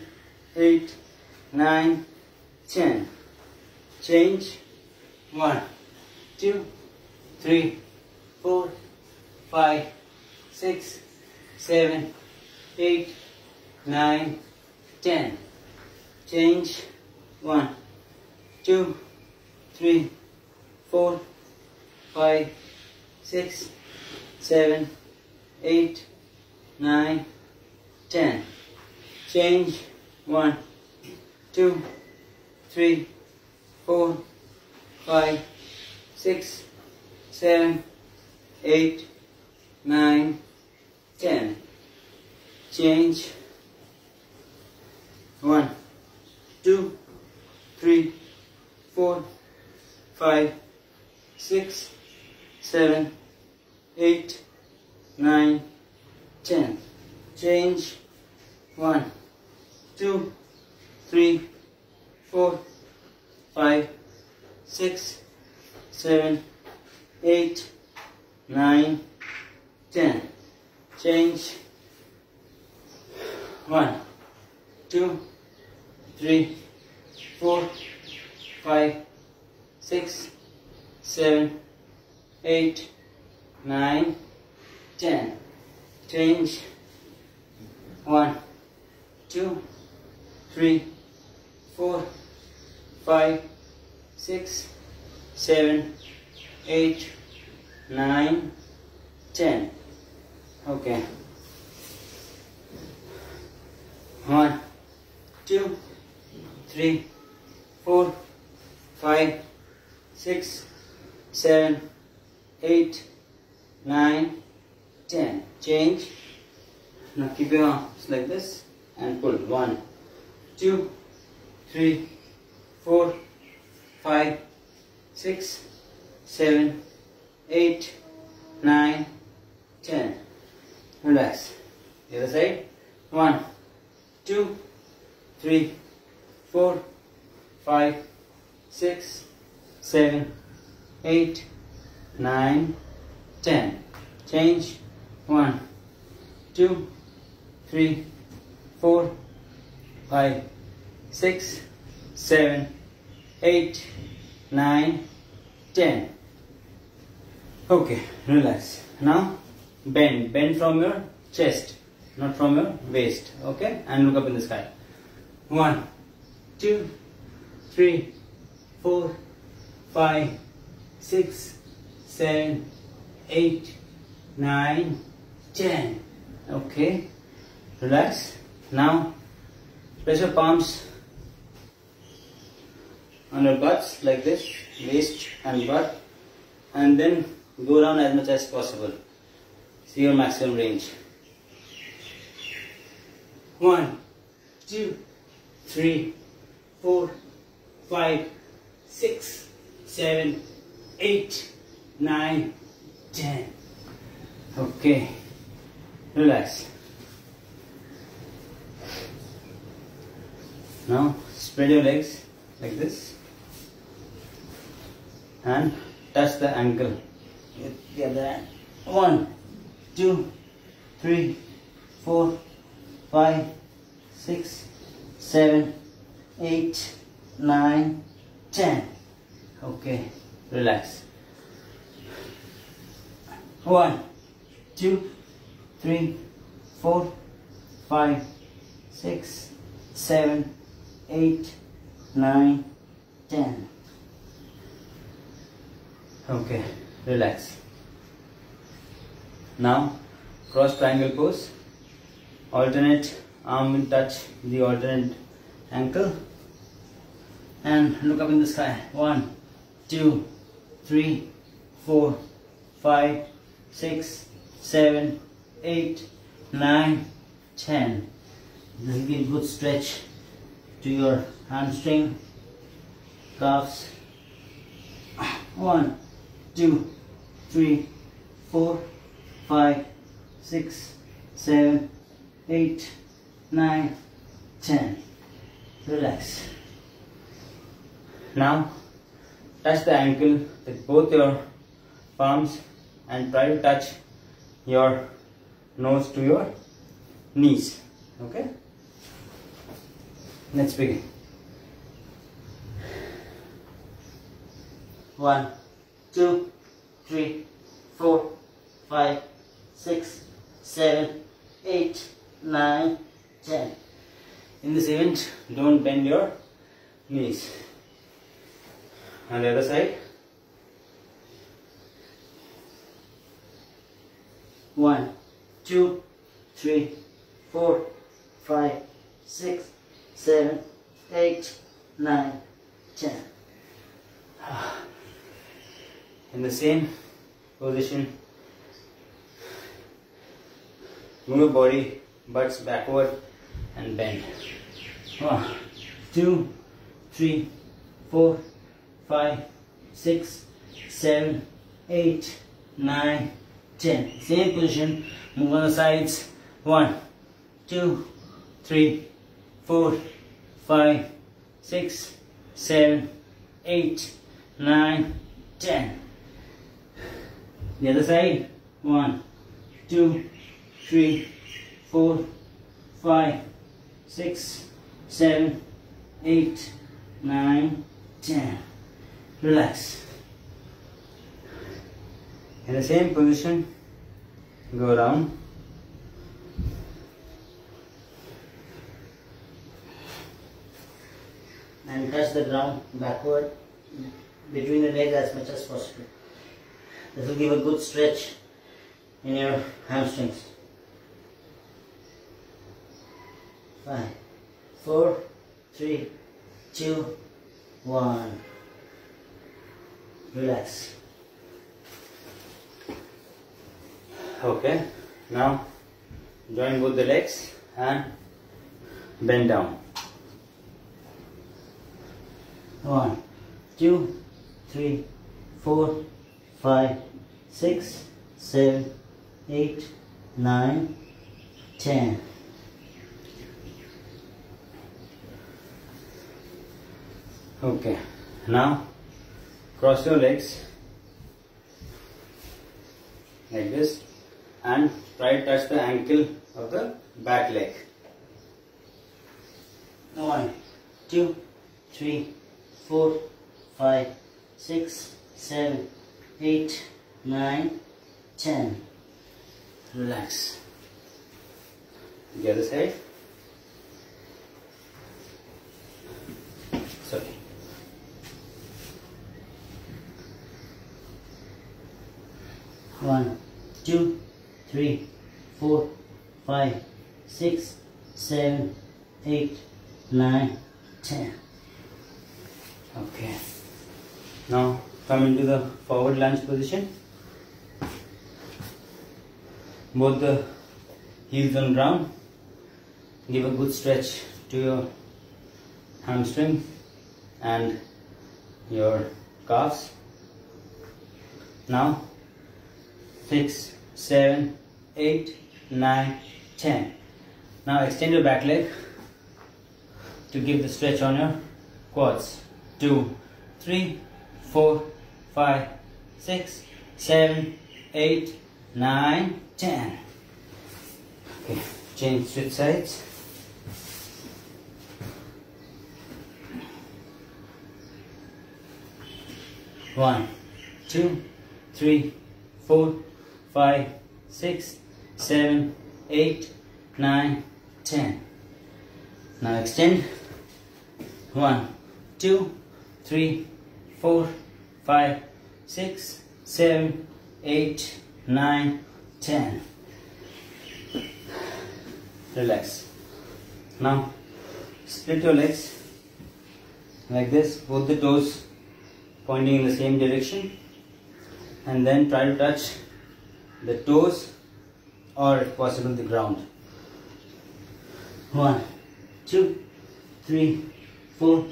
eight, nine, ten. Change. One, two, three, four, five, six, seven, eight, nine, ten. Change. One, two, three, four five, six, seven, eight, nine, ten. Change one, two, three, four, five, six, seven, eight, nine, ten. Change one, two, three, four, five, six, seven, eight, nine, ten. Change one, two, three, four, five, six, seven, eight, nine, ten. Change one, two, three, four, five, six, seven eight, nine, ten. Change. One, two, three, four, five, six, seven, eight, nine, ten. Okay. One, two, three, four, five, six, seven, eight, nine, ten. Change. Now keep your arms like this and pull. One, two, three, four, five, six, seven, eight, nine, ten. Relax. The other side. One, two, three, four, five, six, seven, eight nine, ten. Change. One, two, three, four, five, six, seven, eight, nine, ten. Okay, relax. Now bend. Bend from your chest, not from your waist. Okay, and look up in the sky. One, two, three, four, five, six, seven, eight, nine, ten. Okay, relax. Now press your palms on your butts like this, waist and butt, and then go down as much as possible. See your maximum range. One, two, three, four, five, six, seven, eight, nine, ten. Okay, relax. Now spread your legs like this and touch the ankle with the other hand. One, two, three, four, five, six, seven, eight, nine, ten. Okay, relax. One, two, three, four, five, six, seven, eight, nine, ten. Okay, relax. Now, cross triangle pose. Alternate arm will touch the alternate ankle. And look up in the sky. One, two, three, four, five, six, seven, eight, nine, ten. This will give good stretch to your hamstring, calves. One, two, three, four, five, six, seven, eight, nine, ten. Relax. Now touch the ankle with both your palms and try to touch your nose to your knees. Okay? Let's begin. One, two, three, four, five, six, seven, eight, nine, ten. In this event, don't bend your knees. On the other side. One, two, three, four, five, six, seven, eight, nine, ten. In the same position, move your body butts backward and bend. One, two, three, four, five, six, seven, eight, nine, ten. Same position. Move on the sides. One, two, three, four, five, six, seven, eight, nine, ten. The other side. One, two, three, four, five, six, seven, eight, nine, ten. Relax. In the same position, go down. And touch the ground backward between the legs as much as possible. This will give a good stretch in your hamstrings. Five, four, three, two, one. Relax. Okay, now join both the legs and bend down. One, two, three, four, five, six, seven, eight, nine, ten. Okay, now cross your legs like this and try to touch the ankle of the back leg. One, two, three, four, five, six, seven, eight, nine, ten. Relax. The other side. Sorry. One, two, three, four, five, six, seven, eight, nine, ten. Okay. Now come into the forward lunge position. Both the heels on ground. Give a good stretch to your hamstring and your calves. Now fix Seven, eight, nine, ten. Now extend your back leg to give the stretch on your quads. Two, three, four, five, six, seven, eight, nine, ten. Okay, change switch sides. One, two, three, four, five, six, seven, eight, nine, ten. Now extend. One, two, three, four, five, six, seven, eight, nine, ten. Relax. Now split your legs like this, both the toes pointing in the same direction, and then try to touch the toes or if possible the ground. One, two, three, four,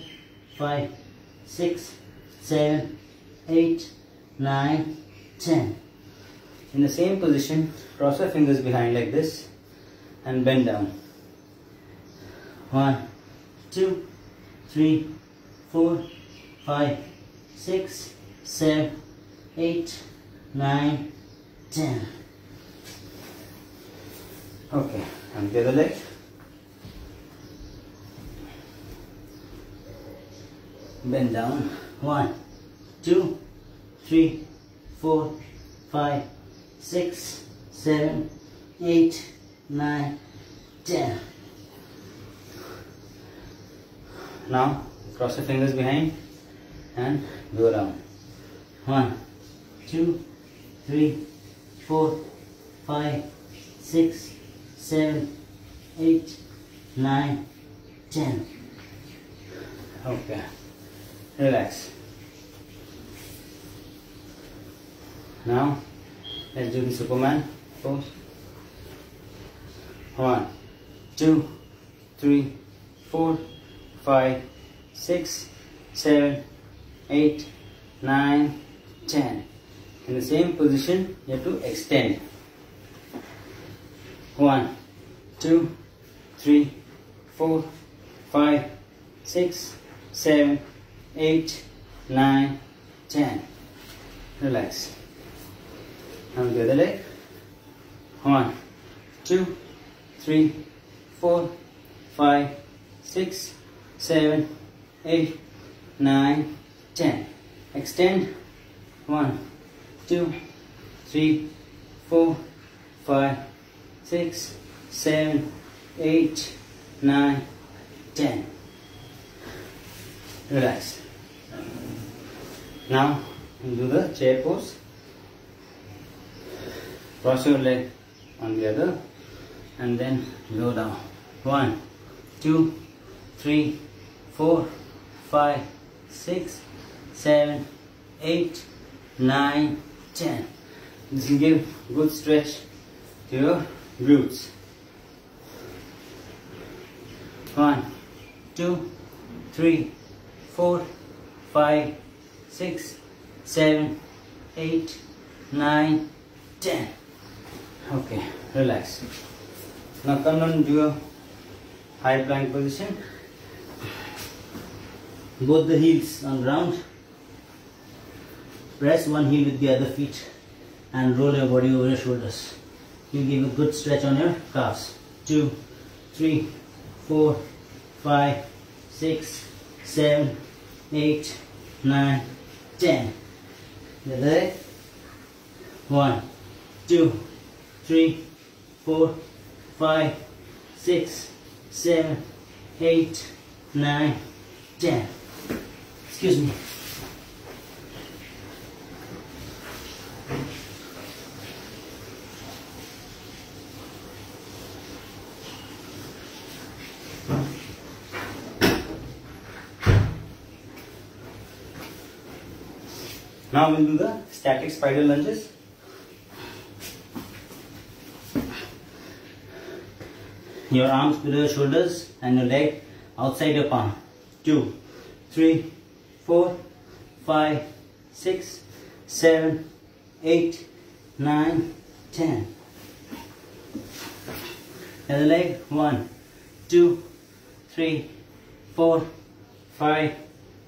five, six, seven, eight, nine, ten. In the same position, cross your fingers behind like this and bend down. One, two, three, four, five, six, seven, eight, nine, ten. Okay, and the other leg. Bend down. One, two, three, four, five, six, seven, eight, nine, ten. Now cross your fingers behind and go down. One, two, three, four, five, six, seven, eight, nine, ten. Okay, relax. Now let's do the Superman pose. One, two, three, four, five, six, seven, eight, nine, ten. In the same position, you have to extend. One, two, three, four, five, six, seven, eight, nine, ten. Relax. Now the other leg. One, two, three, four, five, six, seven, eight, nine, ten. Extend. One, two, three, four, five, six, seven, eight, nine, ten. Relax. Now do the chair pose. Cross your leg on the other and then go down. One, two, three, four, five, six, seven, eight, nine, ten. This will give good stretch to your glutes. One, two, three, four, five, six, seven, eight, nine, ten. Okay, relax. Now come down to your high plank position. Both the heels on ground. Press one heel with the other feet and roll your body over your shoulders. You'll give a good stretch on your calves. Two, three, four, five, six, seven, eight, nine, ten. The leg. One, two, three, four, five, six, seven, eight, nine, ten. Excuse me. Now we'll do the static spider lunges. Your arms below your shoulders and your leg outside your palm. Two, three, four, five, six, seven, eight, nine, ten. And the leg. One, two, three, four, five,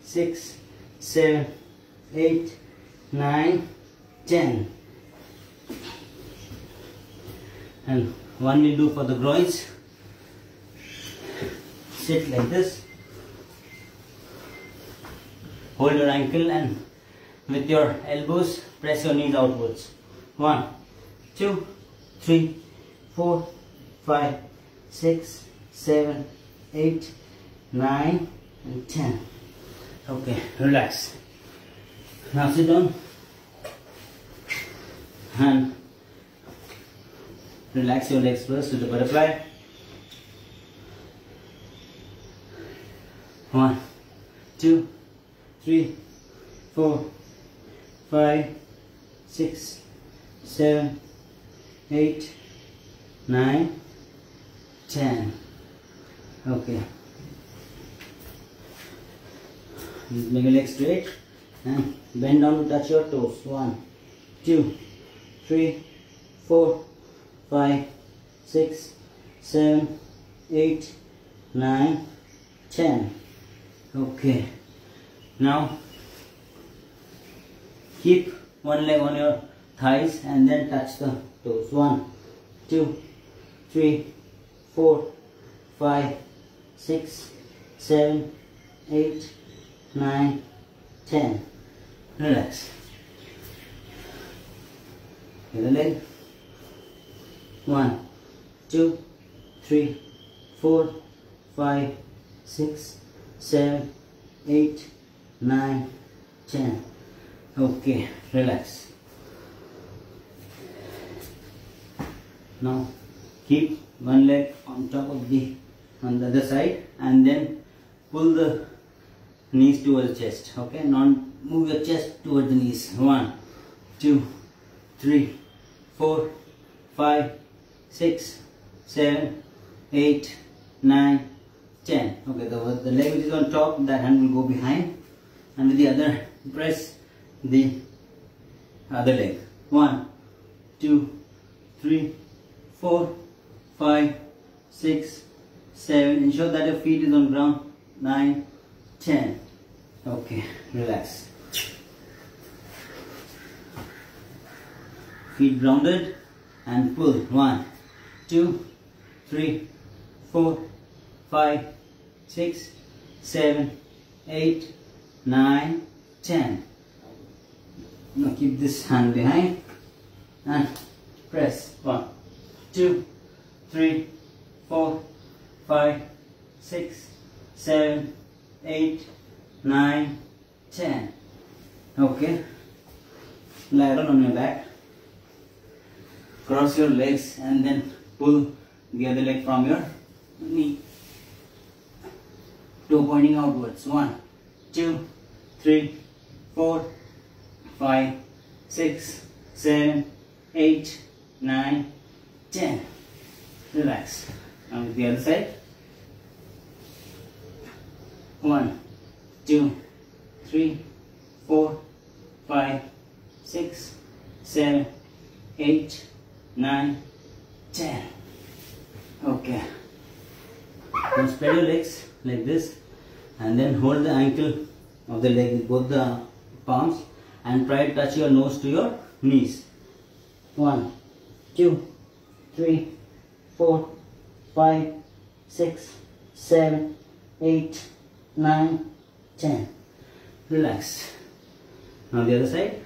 six, seven, eight, nine, ten. And one will do for the groins. Sit like this. Hold your ankle and with your elbows press your knees outwards. One, two, three, four, five, six, seven, eight, nine, and ten. Okay, relax. Now sit down and relax your legs first to the butterfly. One, two, three, four, five, six, seven, eight, nine, ten. Okay. Make your legs straight and bend down to touch your toes. One, two, three, four, five, six, seven, eight, nine, ten. Okay. Now keep one leg on your thighs and then touch the toes. One, two, three, four, five, six, seven, eight, nine, ten. Relax. The leg. One, two, three, four, five, six, seven, eight, nine, ten. Okay, relax. Now keep one leg on top of the on the other side and then pull the knees towards the chest. Okay, not move your chest towards the knees. One, two, three, four, five, six, seven, eight, nine, ten. Okay, the, the leg which is on top, that hand will go behind, and with the other press the other leg. One, two, three, four, five, six, seven. Ensure that your feet is on ground. Nine, ten. Okay, relax. Feet grounded and pull. One, two, three, four, five, six, seven, eight, nine, ten. Now keep this hand behind and press. One, two, three, four, five, six, seven, eight, nine, ten. Okay. Lie down on your back. Cross your legs and then pull the other leg from your knee. Toe pointing outwards. One, two, three, four, five, six, seven, eight, nine, ten. Relax. Now the other side. One, two, three, four, five, six, seven, eight, nine, ten. Okay. Now spread your legs like this and then hold the ankle of the leg with both the palms and try to touch your nose to your knees. One, two, three, four, five, six, seven, eight, nine, ten. Relax. Now the other side.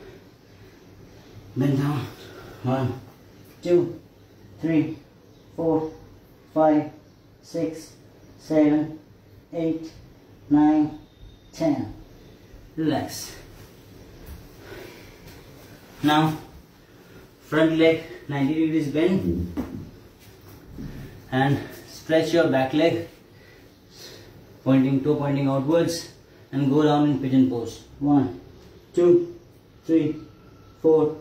Bend down. One, two, three, four, five, six, seven, eight, nine, ten. Relax. Now, front leg 90 degrees bend and stretch your back leg pointing toe pointing outwards and go down in pigeon pose. One, two, three, four,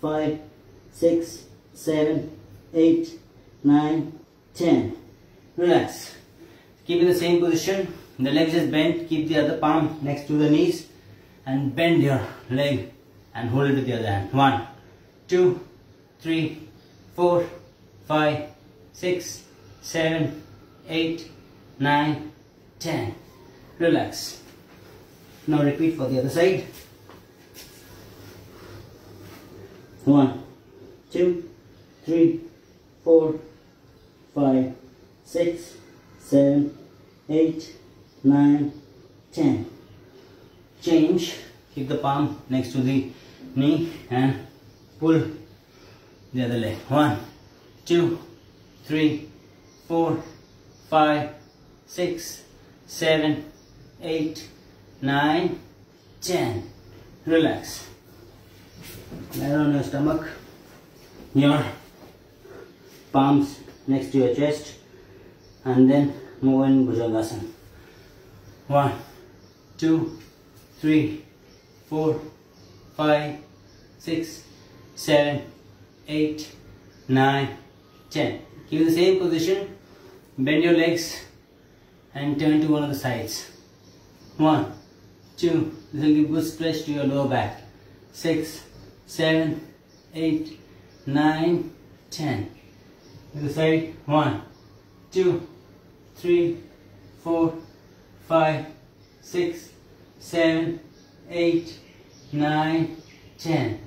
five, six, seven, eight, nine, ten. Relax. Keep in the same position. The legs is bent. Keep the other palm next to the knees and bend your leg and hold it with the other hand. One, two, three, four, five, six, seven, eight, nine, ten. Relax. Now repeat for the other side. One, two, three, four, five, six, seven, eight, nine, ten. Change. Keep the palm next to the knee and pull the other leg. One, two, three, four, five, six, seven, eight, nine, ten. Relax. Lie on your stomach. Your palms next to your chest and then move in Bhujangasana. One, two, three, four, five, six, seven, eight, nine, ten. Keep the same position. Bend your legs and turn to one of the sides. One, two. This will give good stretch to your lower back. Six, seven, eight, nine, ten. To the side. One, two, three, four, five, six, seven, eight, nine, ten.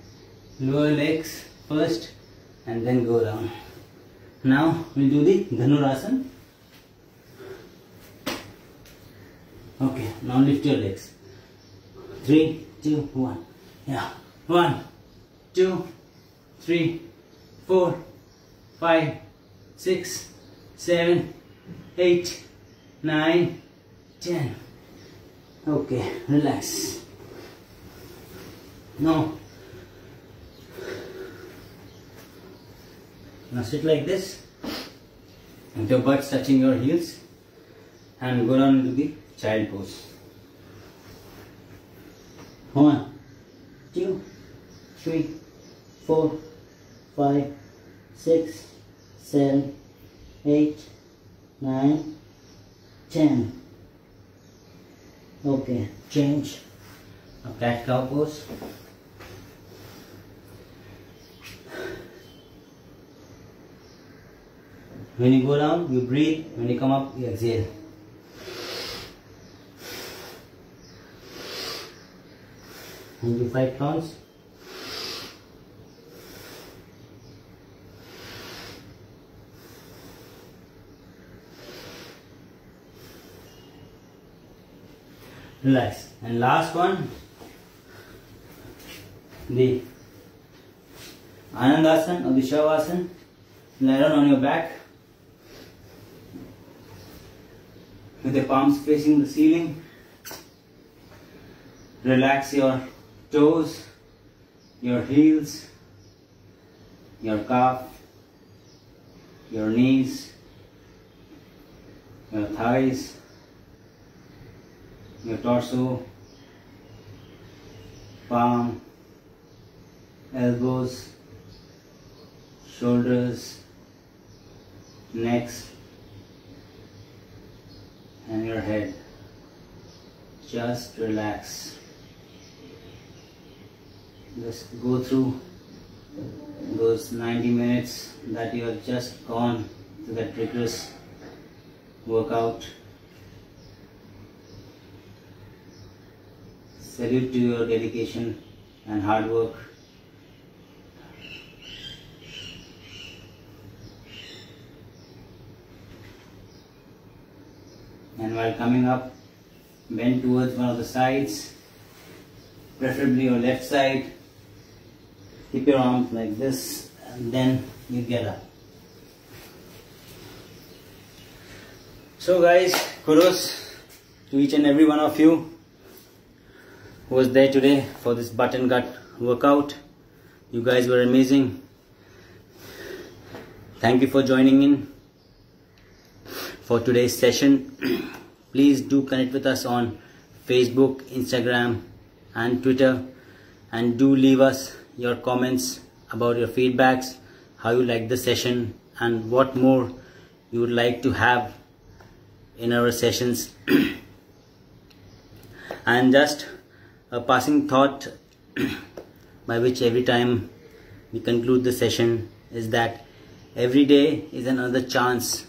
Lower legs first and then go down. Now we'll do the Dhanurasana. Okay, now lift your legs. Three, two, one. Yeah. One, two, three, four, five, six, seven, eight, nine, ten. Okay, relax. Now, now sit like this, with your butt touching your heels, and go down into the child pose. One, two, three, four, five, six, seven, eight, nine, ten. Okay, change. A cat cow pose. When you go down, you breathe. When you come up, you exhale. And do five counts. Relax. And last one, the Anandasana or the Shavasana. Lie down on your back with the palms facing the ceiling. Relax your toes, your heels, your calf, your knees, your thighs, your torso, palm, elbows, shoulders, necks, and your head. Just relax just go through those 90 minutes that you have just gone to that rigorous workout. Salute to your dedication and hard work. And while coming up, bend towards one of the sides, preferably your left side keep your arms like this and then you get up. So guys kudos to each and every one of you who was there today for this butt and gut workout. You guys were amazing. Thank you for joining in for today's session. Please do connect with us on facebook instagram and twitter and do leave us your comments about your feedbacks how you like the session and what more you would like to have in our sessions. And just a passing thought by which every time we conclude the session is that every day is another chance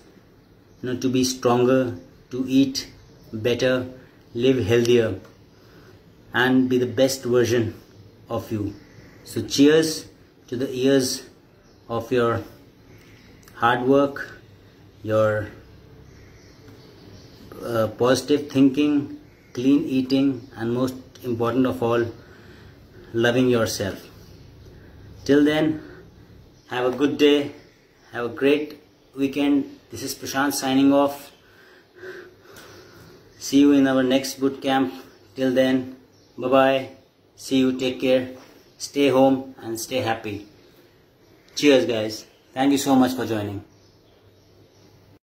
you know to be stronger to eat better live healthier and be the best version of you so cheers to the years of your hard work your uh, positive thinking clean eating and most important of all loving yourself. Till then have a good day have a great weekend. This is prashant signing off. See you in our next boot camp. Till then bye bye see you take care stay home and stay happy. Cheers guys. Thank you so much for joining